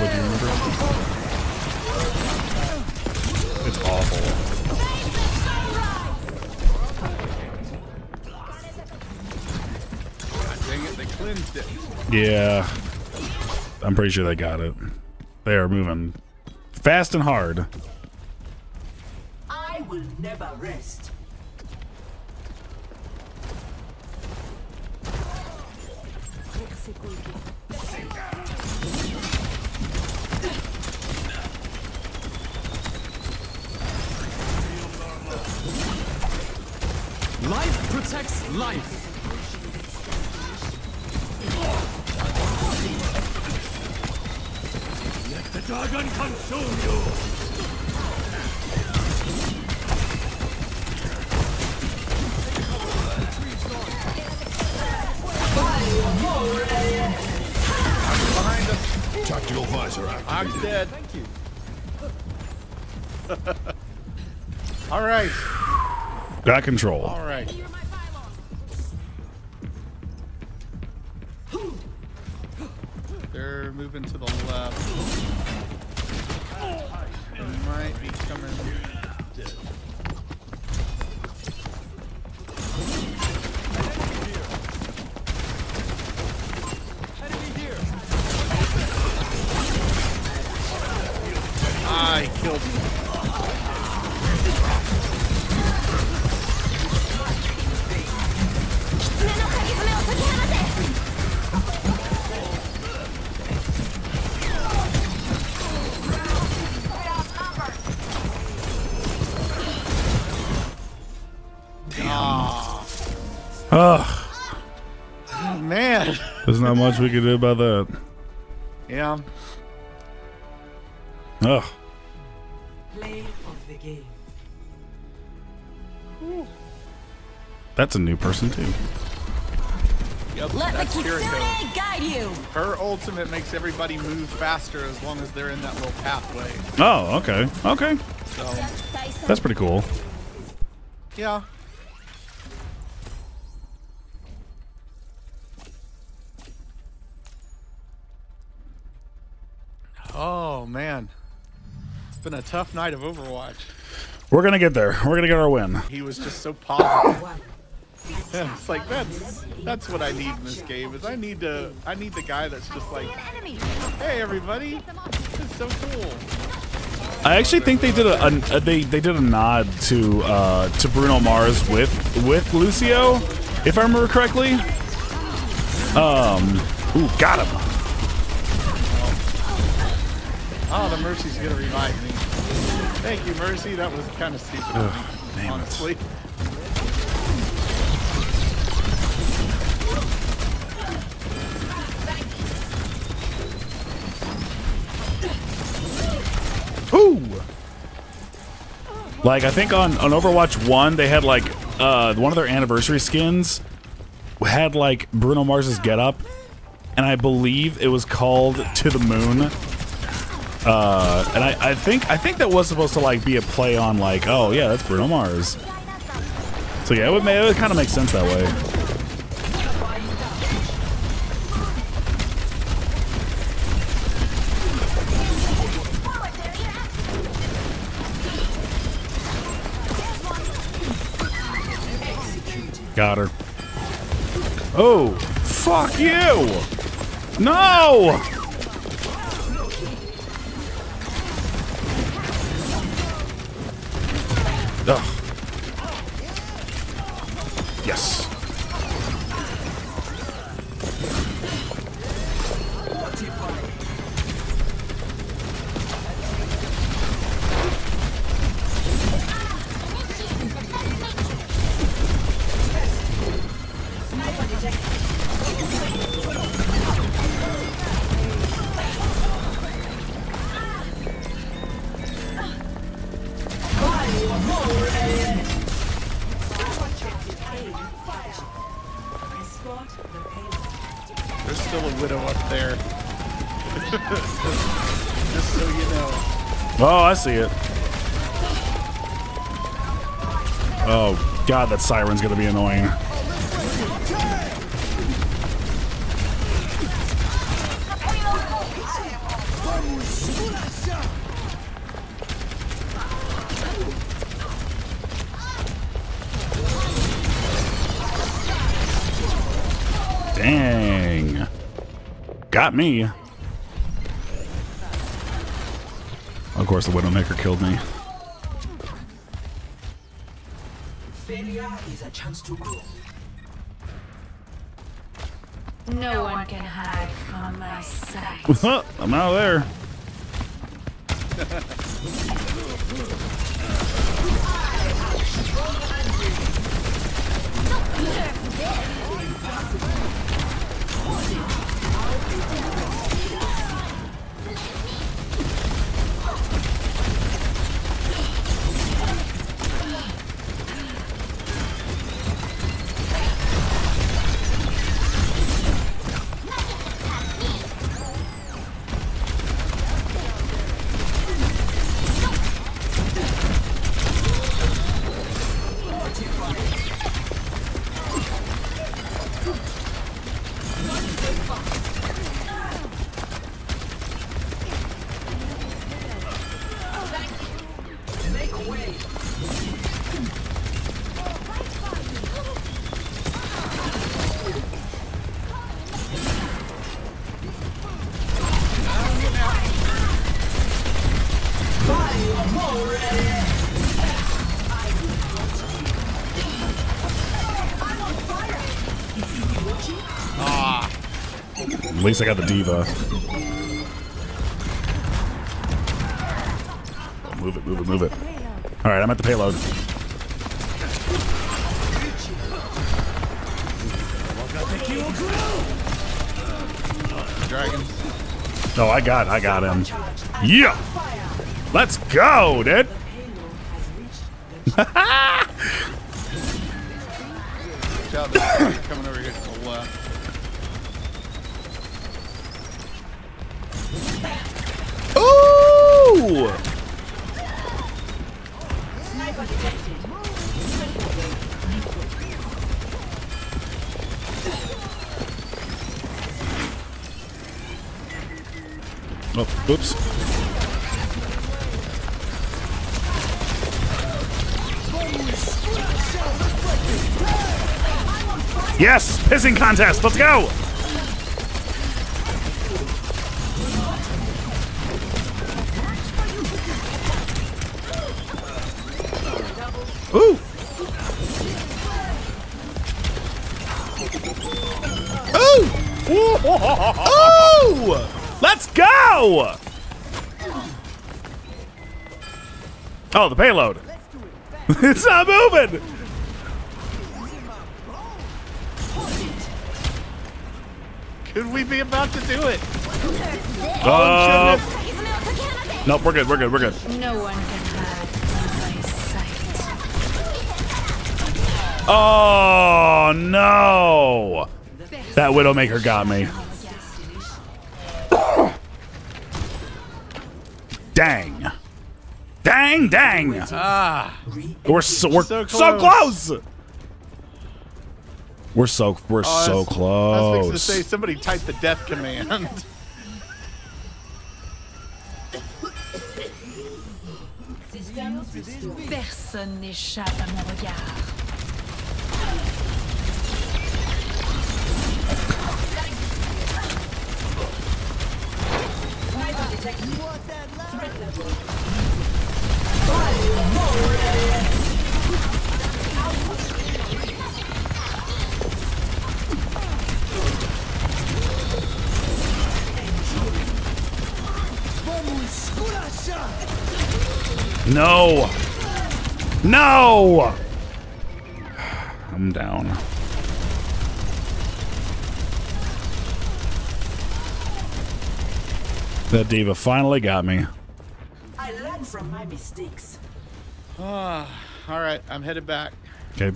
What do you remember? It's awful. God dang it, they cleansed it. Yeah. I'm pretty sure they got it. They are moving fast and hard. I will never rest. Protects life. Let the dragon consume you. Behind us. Tactical visor active. I'm dead. Thank you. all right. Got control. All right. Much we can do about that. Yeah. Ugh. Play of the game. That's a new person too. Yep, Let the that's Kitsune guide you. Her ultimate makes everybody move faster as long as they're in that little pathway. Oh, okay. Okay. So, That's pretty cool. yeah. Been a tough night of Overwatch. We're gonna get there. We're gonna get our win. He was just so positive. Yeah, it's like that's that's what I need in this game. Is I need to I need the guy that's just like, hey everybody, it's so cool. I actually think they did a, a, a- they they did a nod to uh, to Bruno Mars with with Lucio, if I remember correctly. Um, ooh, got him. Oh, the Mercy's gonna revive me. Thank you, Mercy. That was kind of stupid, damn honestly. Like I think on on Overwatch One they had like uh, one of their anniversary skins had like Bruno Mars's getup, and I believe it was called "To the Moon." Uh, and I, I think I think that was supposed to like be a play on like oh yeah that's Bruno Mars. So yeah, it would, it would kind of make sense that way. Got her. Oh, fuck you! No! See it. Oh, God, that siren's gonna be annoying. Dang. Got me. Course, the Widowmaker killed me. Failure is a chance to grow. No one can hide from my sight. I'm out of there. Least I got the D.Va. Move it, move it, move it. All right, I'm at the payload. Dragons. Oh, I got, I got him. Yeah, let's go, dude. Let's go. Ooh. Ooh. Ooh. Let's go. Oh, the payload. it's not moving. Do it? Uh, nope, we're good. We're good. We're good. No one can hide from my sight. Oh no! That Widowmaker got me. dang. Dang, dang. Ah, We're so we're So so close. Close. We're so we're Oh, so I was- I was fixing to close. say somebody type the death command. Personne n'échappe à mon regard. No. I'm down. That D.Va finally got me. I learn from my mistakes. Ah, All right, I'm headed back. Okay.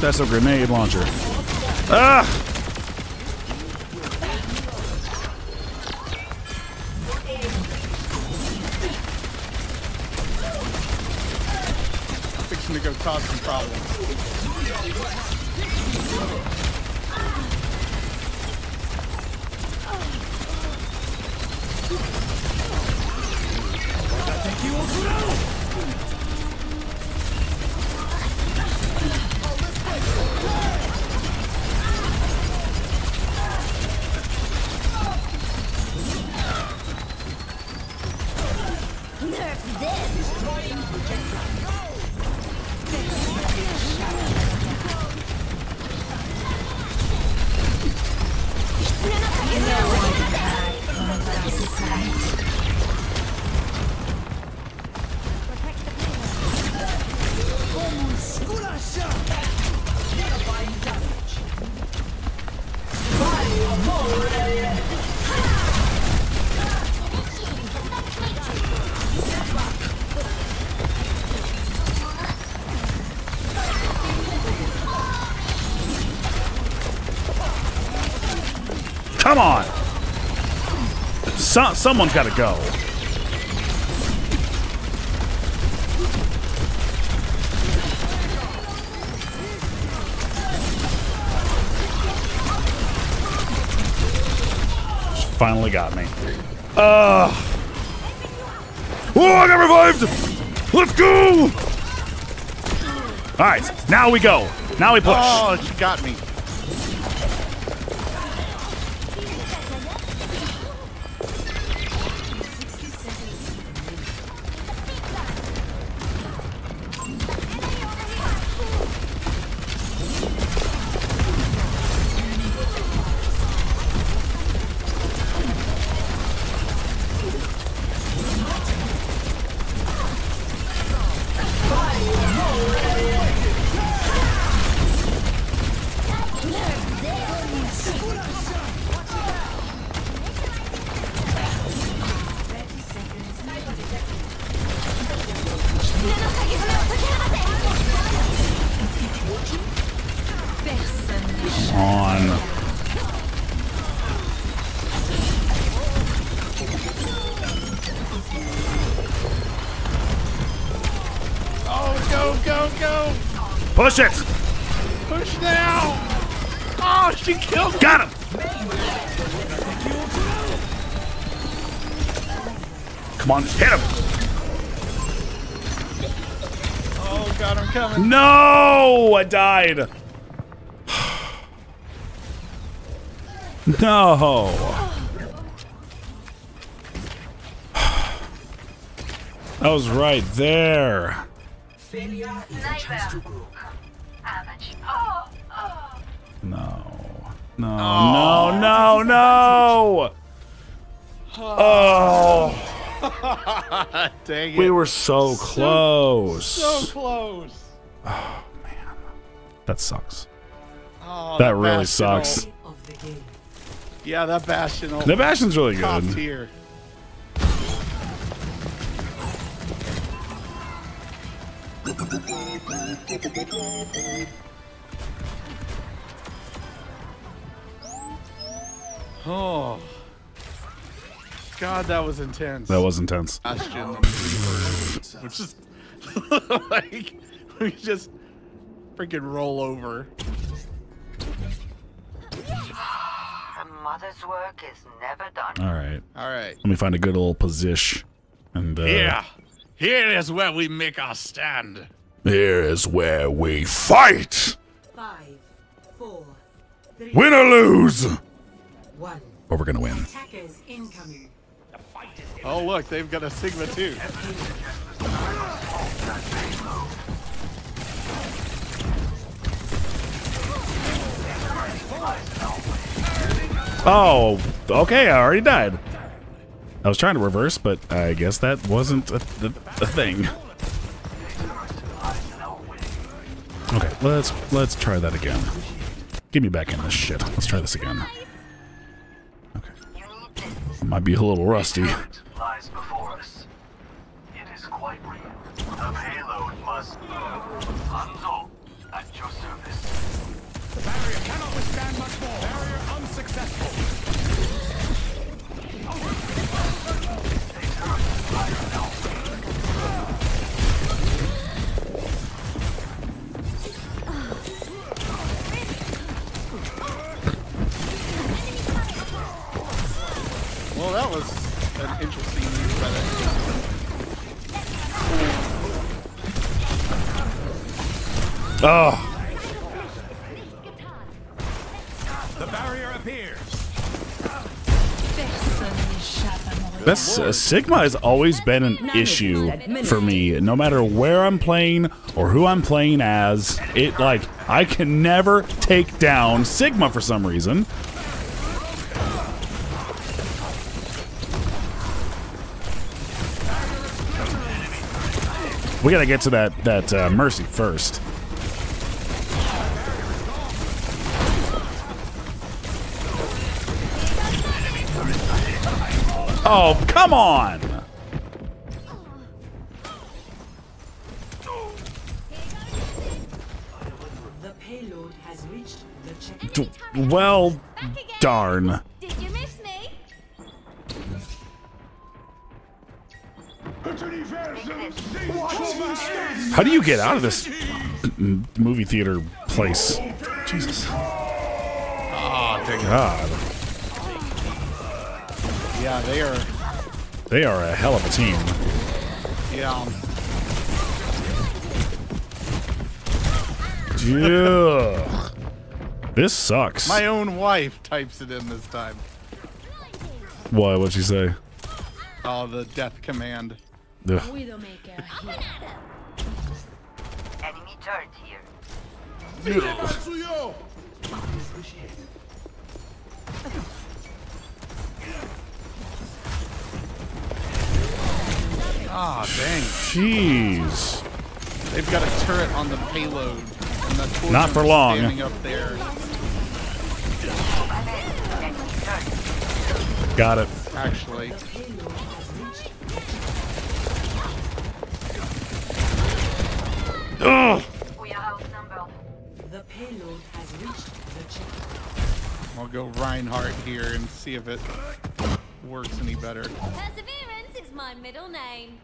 That's a grenade launcher. Ah! Go cause some problems. Come on! So, someone's got to go. Finally got me. Uh. Oh, I got revived! Let's go! All right, now we go. Now we push. Oh, she got me. On. Oh, go, go, go! Push it! Push now! Oh, she killed me! Got him! Come on, hit him! Oh, God, I'm coming. No! I died. No. I was right there. Failure is a chance to grow. No. No, no, no, no! Oh, Dang it. we were so close. so close. Oh, man. That sucks. Oh, That really sucks. Yeah, that Bastion The Bastion's really top good. tier. Oh. God, that was intense. That was intense. Bastion, which is like we just freaking roll over. Mother's work is never done. All right. All right. Let me find a good old position. And uh, Yeah. Here is where we make our stand. here is where we fight. Five, four, three, Win or lose. one. Or we're gonna win. Attackers incoming. Oh, look, they've got a Sigma too. Oh, okay. I already died. I was trying to reverse, but I guess that wasn't a, a, a thing. Okay, let's let's try that again. Get me back in this shit. Let's try this again. Okay. Might be a little rusty. Well, that was an interesting move by that Oh, The barrier appears. Personne n'échappe à mon regard. this uh, Sigma has always been an issue for me. No matter where I'm playing or who I'm playing as, it like I can never take down Sigma for some reason. We gotta get to that that uh, Mercy first. Oh, come on! The payload has reached the checkpoint. D- well, darn. How do you get out of this movie theater place? Jesus. Ah, dang. God. Yeah, they are. They are a hell of a team. Yeah. Ugh. This sucks. My own wife types it in this time. What? What'd she say? Oh, the death command. Ugh. Widowmaker here. Enemy turret here. Ah, dang. Jeez. They've got a turret on the payload. And the Not for long. Up there. Got it. Actually. Ugh. We. I'll go Reinhardt here and see if it works any better. Perseverance is my middle name.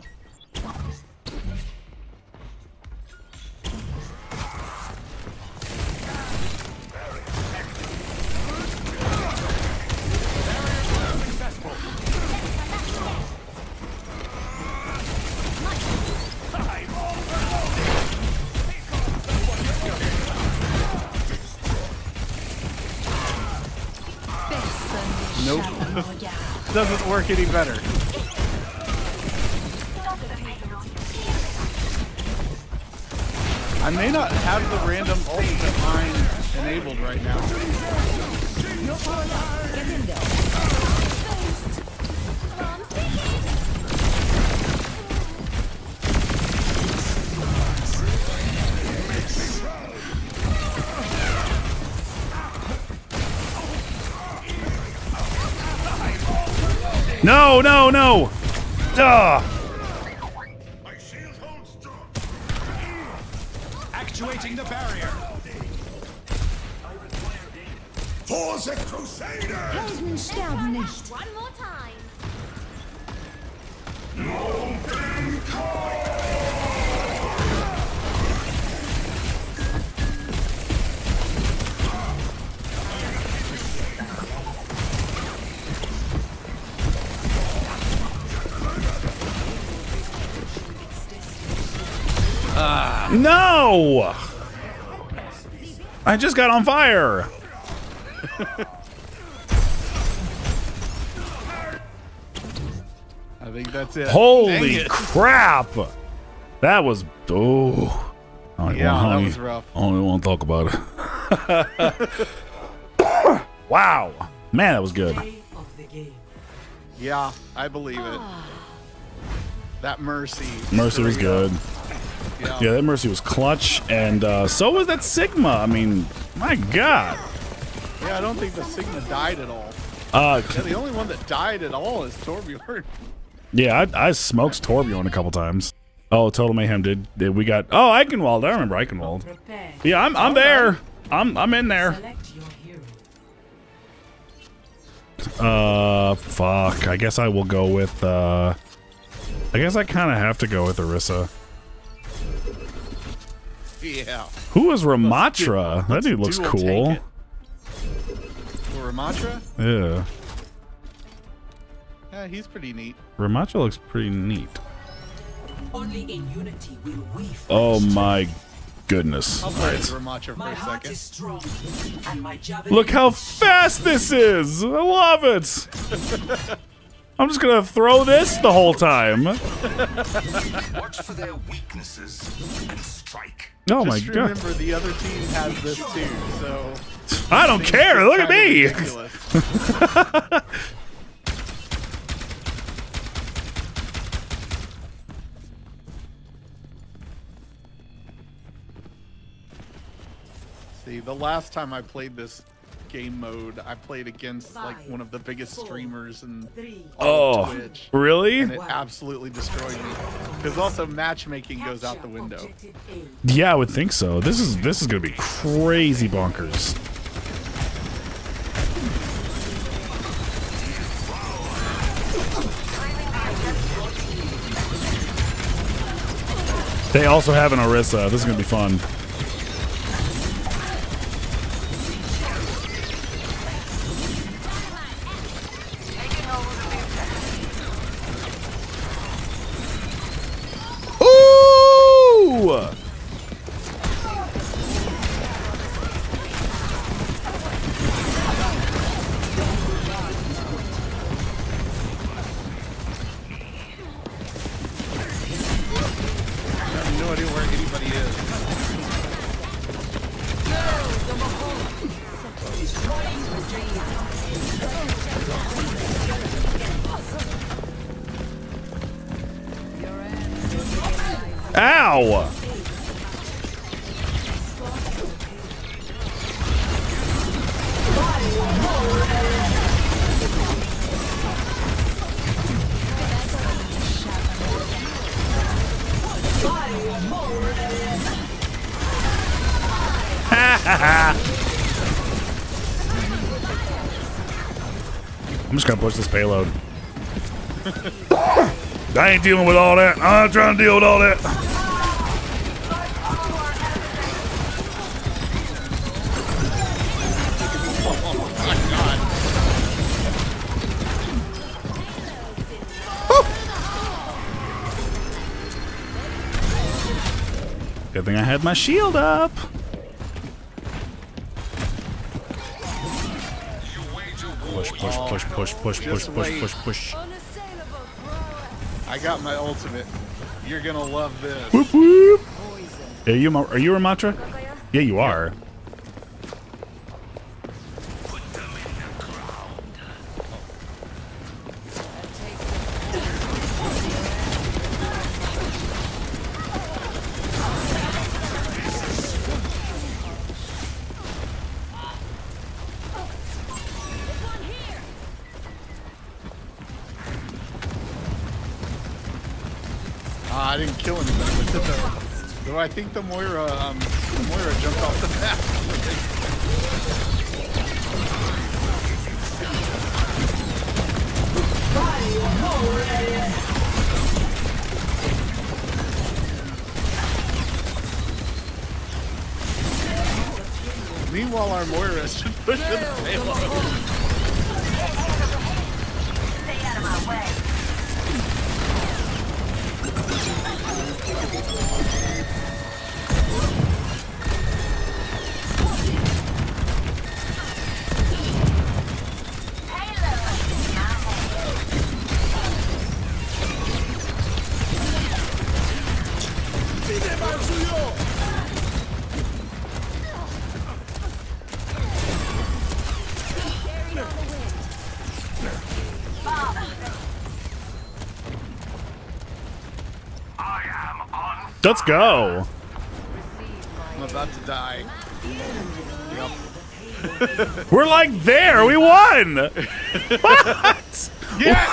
Nope. n'échappe à mon regard. Doesn't work any better. I may not have the random ultimate mine enabled right now. No, no, no. Ugh. My shield holds strong. Actuating the barrier. For the Crusaders! Helden sterben nicht. One more time. No. I just got on fire. I think that's it. Holy it. crap. That was oh. I Yeah, that was rough. I don't want to talk about it. wow. Man, that was good. Play of the game. Yeah, I believe it. That Mercy. Mercy was good. Yeah. That Mercy was clutch, and uh, so was that Sigma. I mean, my God. Yeah, I don't think the Sigma died at all. Uh, Yeah, the only one that died at all is Torbjorn. yeah, I, I smoked Torbjorn a couple times. Oh, Total Mayhem did, did we got Oh, Eichenwald. I remember Eichenwald. Yeah, I'm I'm there. I'm I'm in there. Select your hero. Uh fuck. I guess I will go with uh I guess I kinda have to go with Orisa. Yeah. Who is Ramatra? That dude looks cool. tank Ramatra? Yeah. Yeah, he's pretty neat. Ramatra looks pretty neat. Only in unity will we. Oh my goodness. I'll Alright. Ramatra for My a second. strong, and my Look how fast this is! I love it! I'm just gonna throw this the whole time. Watch for their weaknesses and strike. Oh my Just god. remember the other team has this too, so I don't care. Look at me. See, the last time I played this game mode, I played against like one of the biggest streamers in all of Oh, Twitch. really? And it absolutely destroyed me. Because also matchmaking goes out the window. Yeah, I would think so. This is this is gonna be crazy bonkers. They also have an Orisa. This is gonna be fun. Just gonna push this payload. I ain't dealing with all that. I'm not trying to deal with all that. Good thing I had my shield up. Push, push, push, push, push, Just push, wait. push, push. I got my ultimate. You're gonna love this. Whoop, whoop. Are you are you Ramatra? Yeah, you are. Think the Moira, Let's go. I'm about to die. Yep. We're like there. We won. what? Yeah!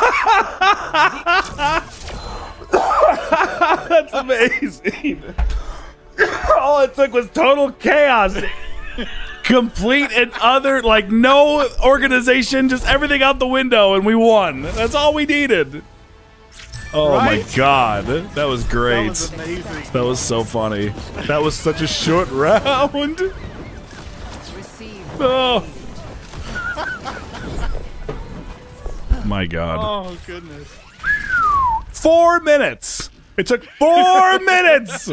That's amazing. All it took was total chaos. Complete and other, like no organization, just everything out the window, and we won. That's all we needed. Oh Right? my god, that was great. That was amazing. That was so funny. That was such a short round. Oh. My god. Oh goodness. Four minutes. It took four minutes.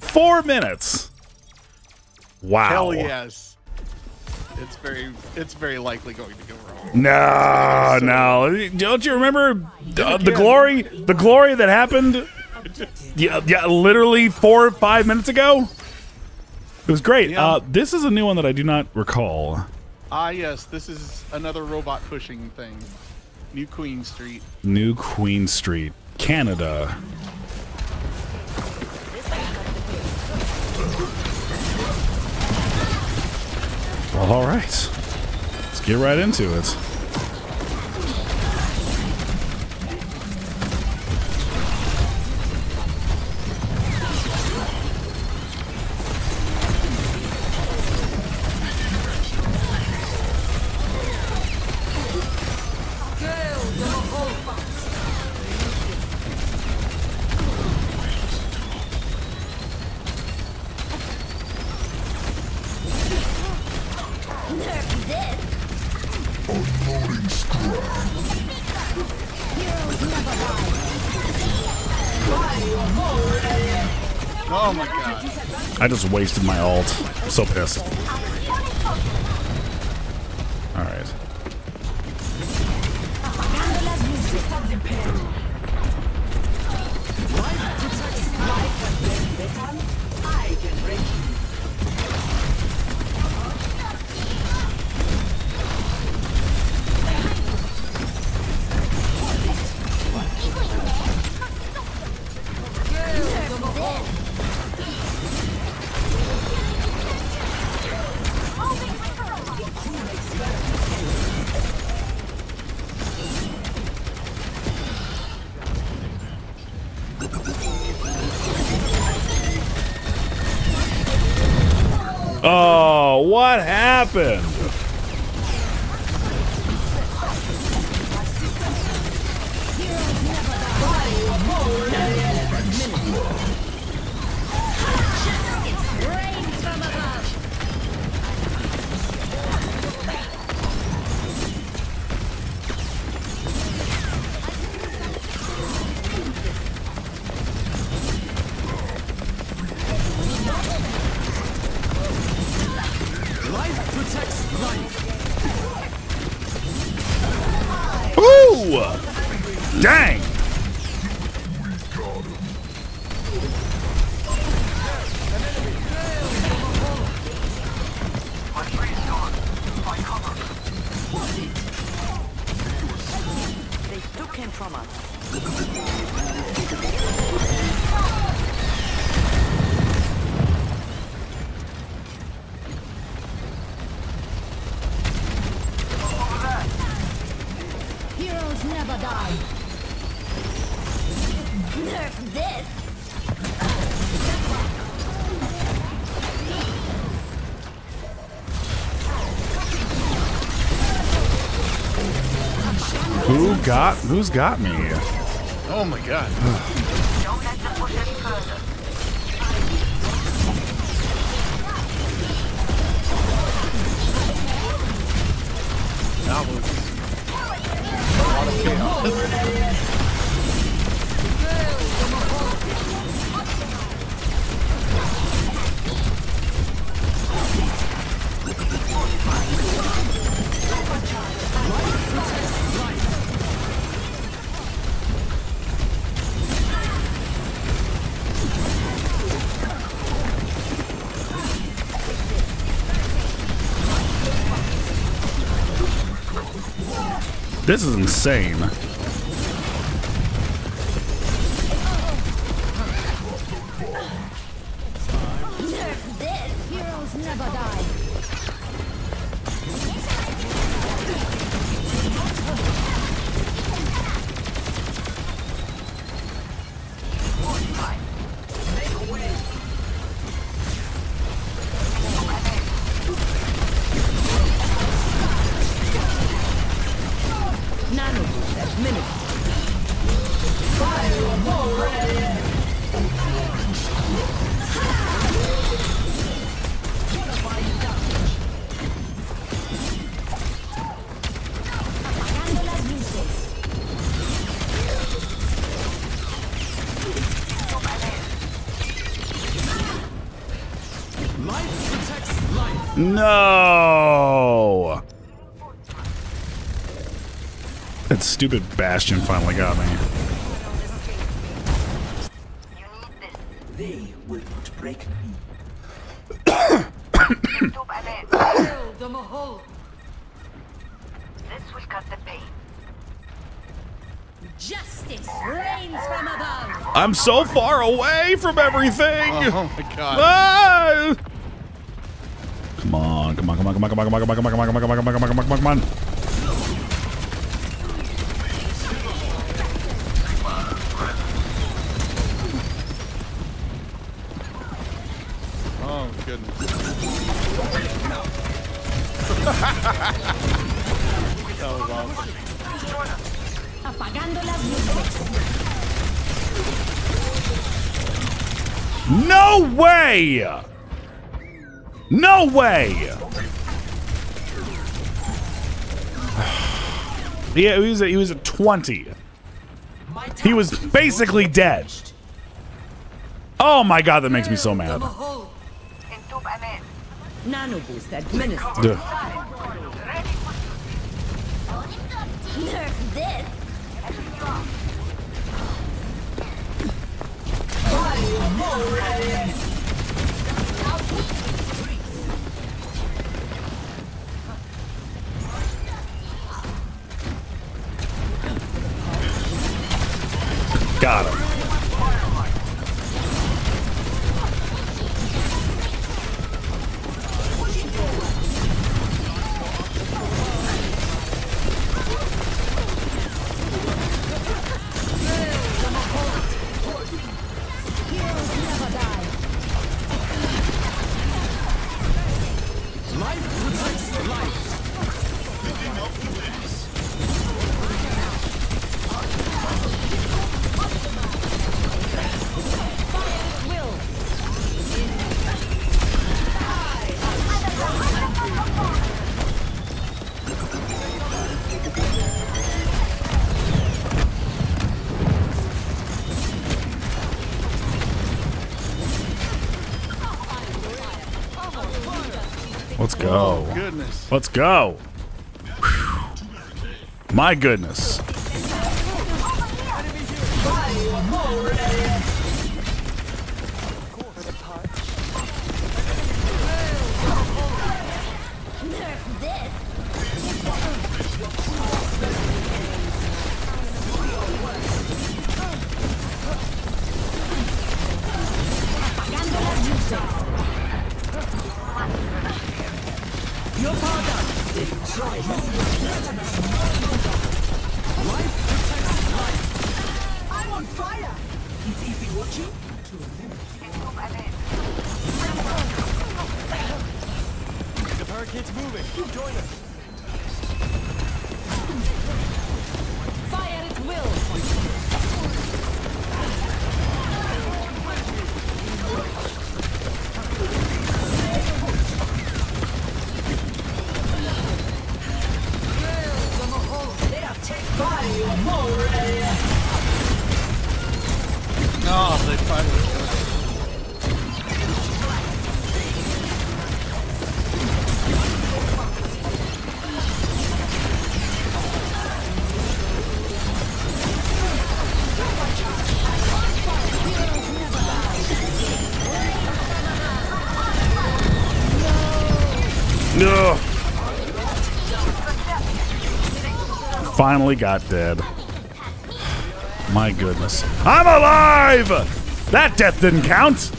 Four minutes. Wow. Hell yes. It's very it's very likely going to go wrong. No, no. Don't you remember uh, the glory? The glory that happened. Yeah, yeah. Literally four or five minutes ago. It was great. Yeah. Uh, this is a new one that I do not recall. Ah yes, this is another robot pushing thing. New Queen Street. New Queen Street, Canada. Well, all right. Let's get right into it. I just wasted my ult. I'm so pissed. What happened? Got? Who's got me? Oh my god. This is insane. No. That stupid Bastion finally got me. They will not break me. Kill the Mahol. This will cut the pain. Justice reigns from above. I'm so far away from everything. Oh my god. Ah! On, come on, come on, come on, come on, come on, come on, come on, come on, come on, come on, come on, come on, come on, come on. Oh goodness. that was awesome. Apagando las luces. No way! No way! Yeah, he was a, he was at 20. He was basically dead. Oh my god, that makes me so mad. Nano. Got him. Let's go. Whew. My goodness. Finally got dead. My goodness. I'm alive! That death didn't count!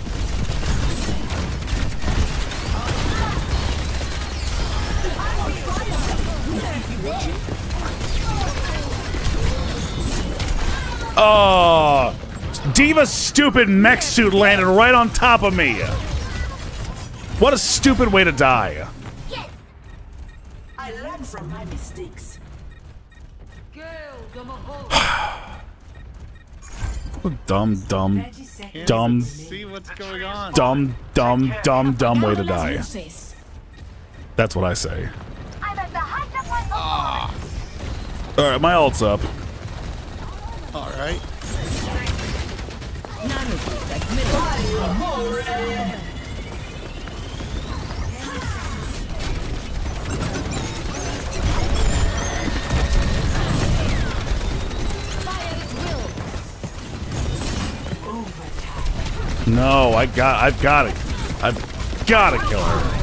Oh, D.Va's stupid mech suit landed right on top of me. What a stupid way to die. Dumb, dumb, dumb, See what's going on. dumb, dumb, dumb, dumb way to die. That's what I say. I'm at the height of my All right, my ult's up. All right. No, I got. I've got it. I've got to kill her.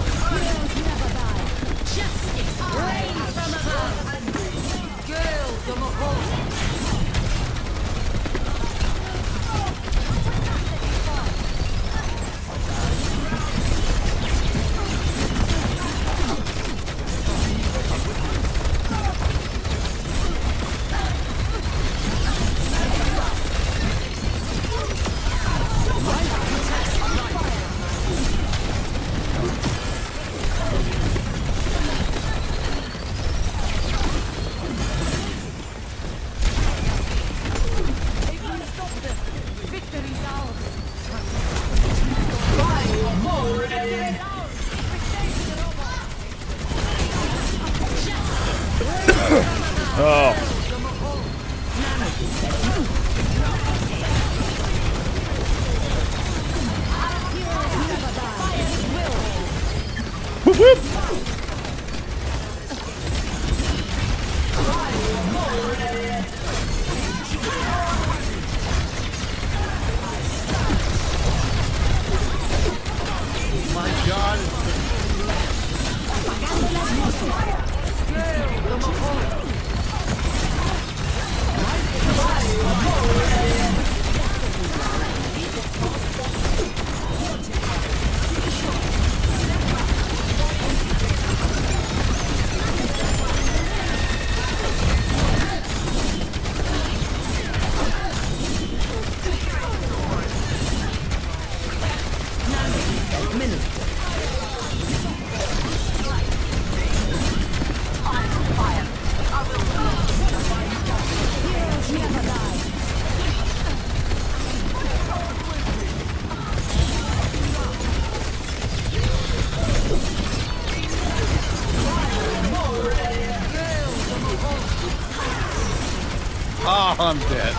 I'm dead.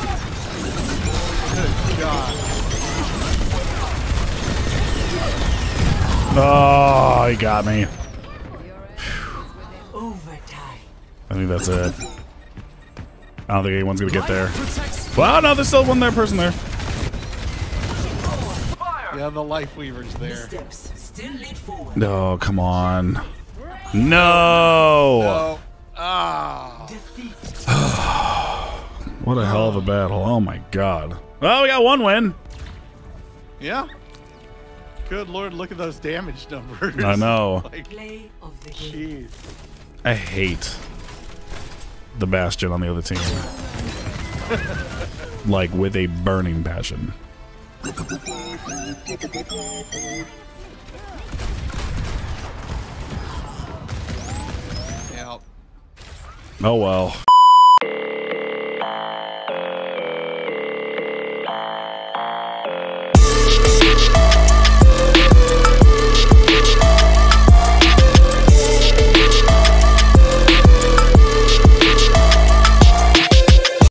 Good God. Oh, he got me. I think that's it. I don't think anyone's gonna get there. Well, no, there's still one there person there. Yeah, the Lifeweaver's there. Steps still lead forward. No, come on. No. Oh. What a hell of a battle. Oh my god. Well, we got one win. Yeah. Good lord, look at those damage numbers. I know. like, Play of the game. jeez. I hate the Bastion on the other team. like with a burning passion. Yeah. Oh well.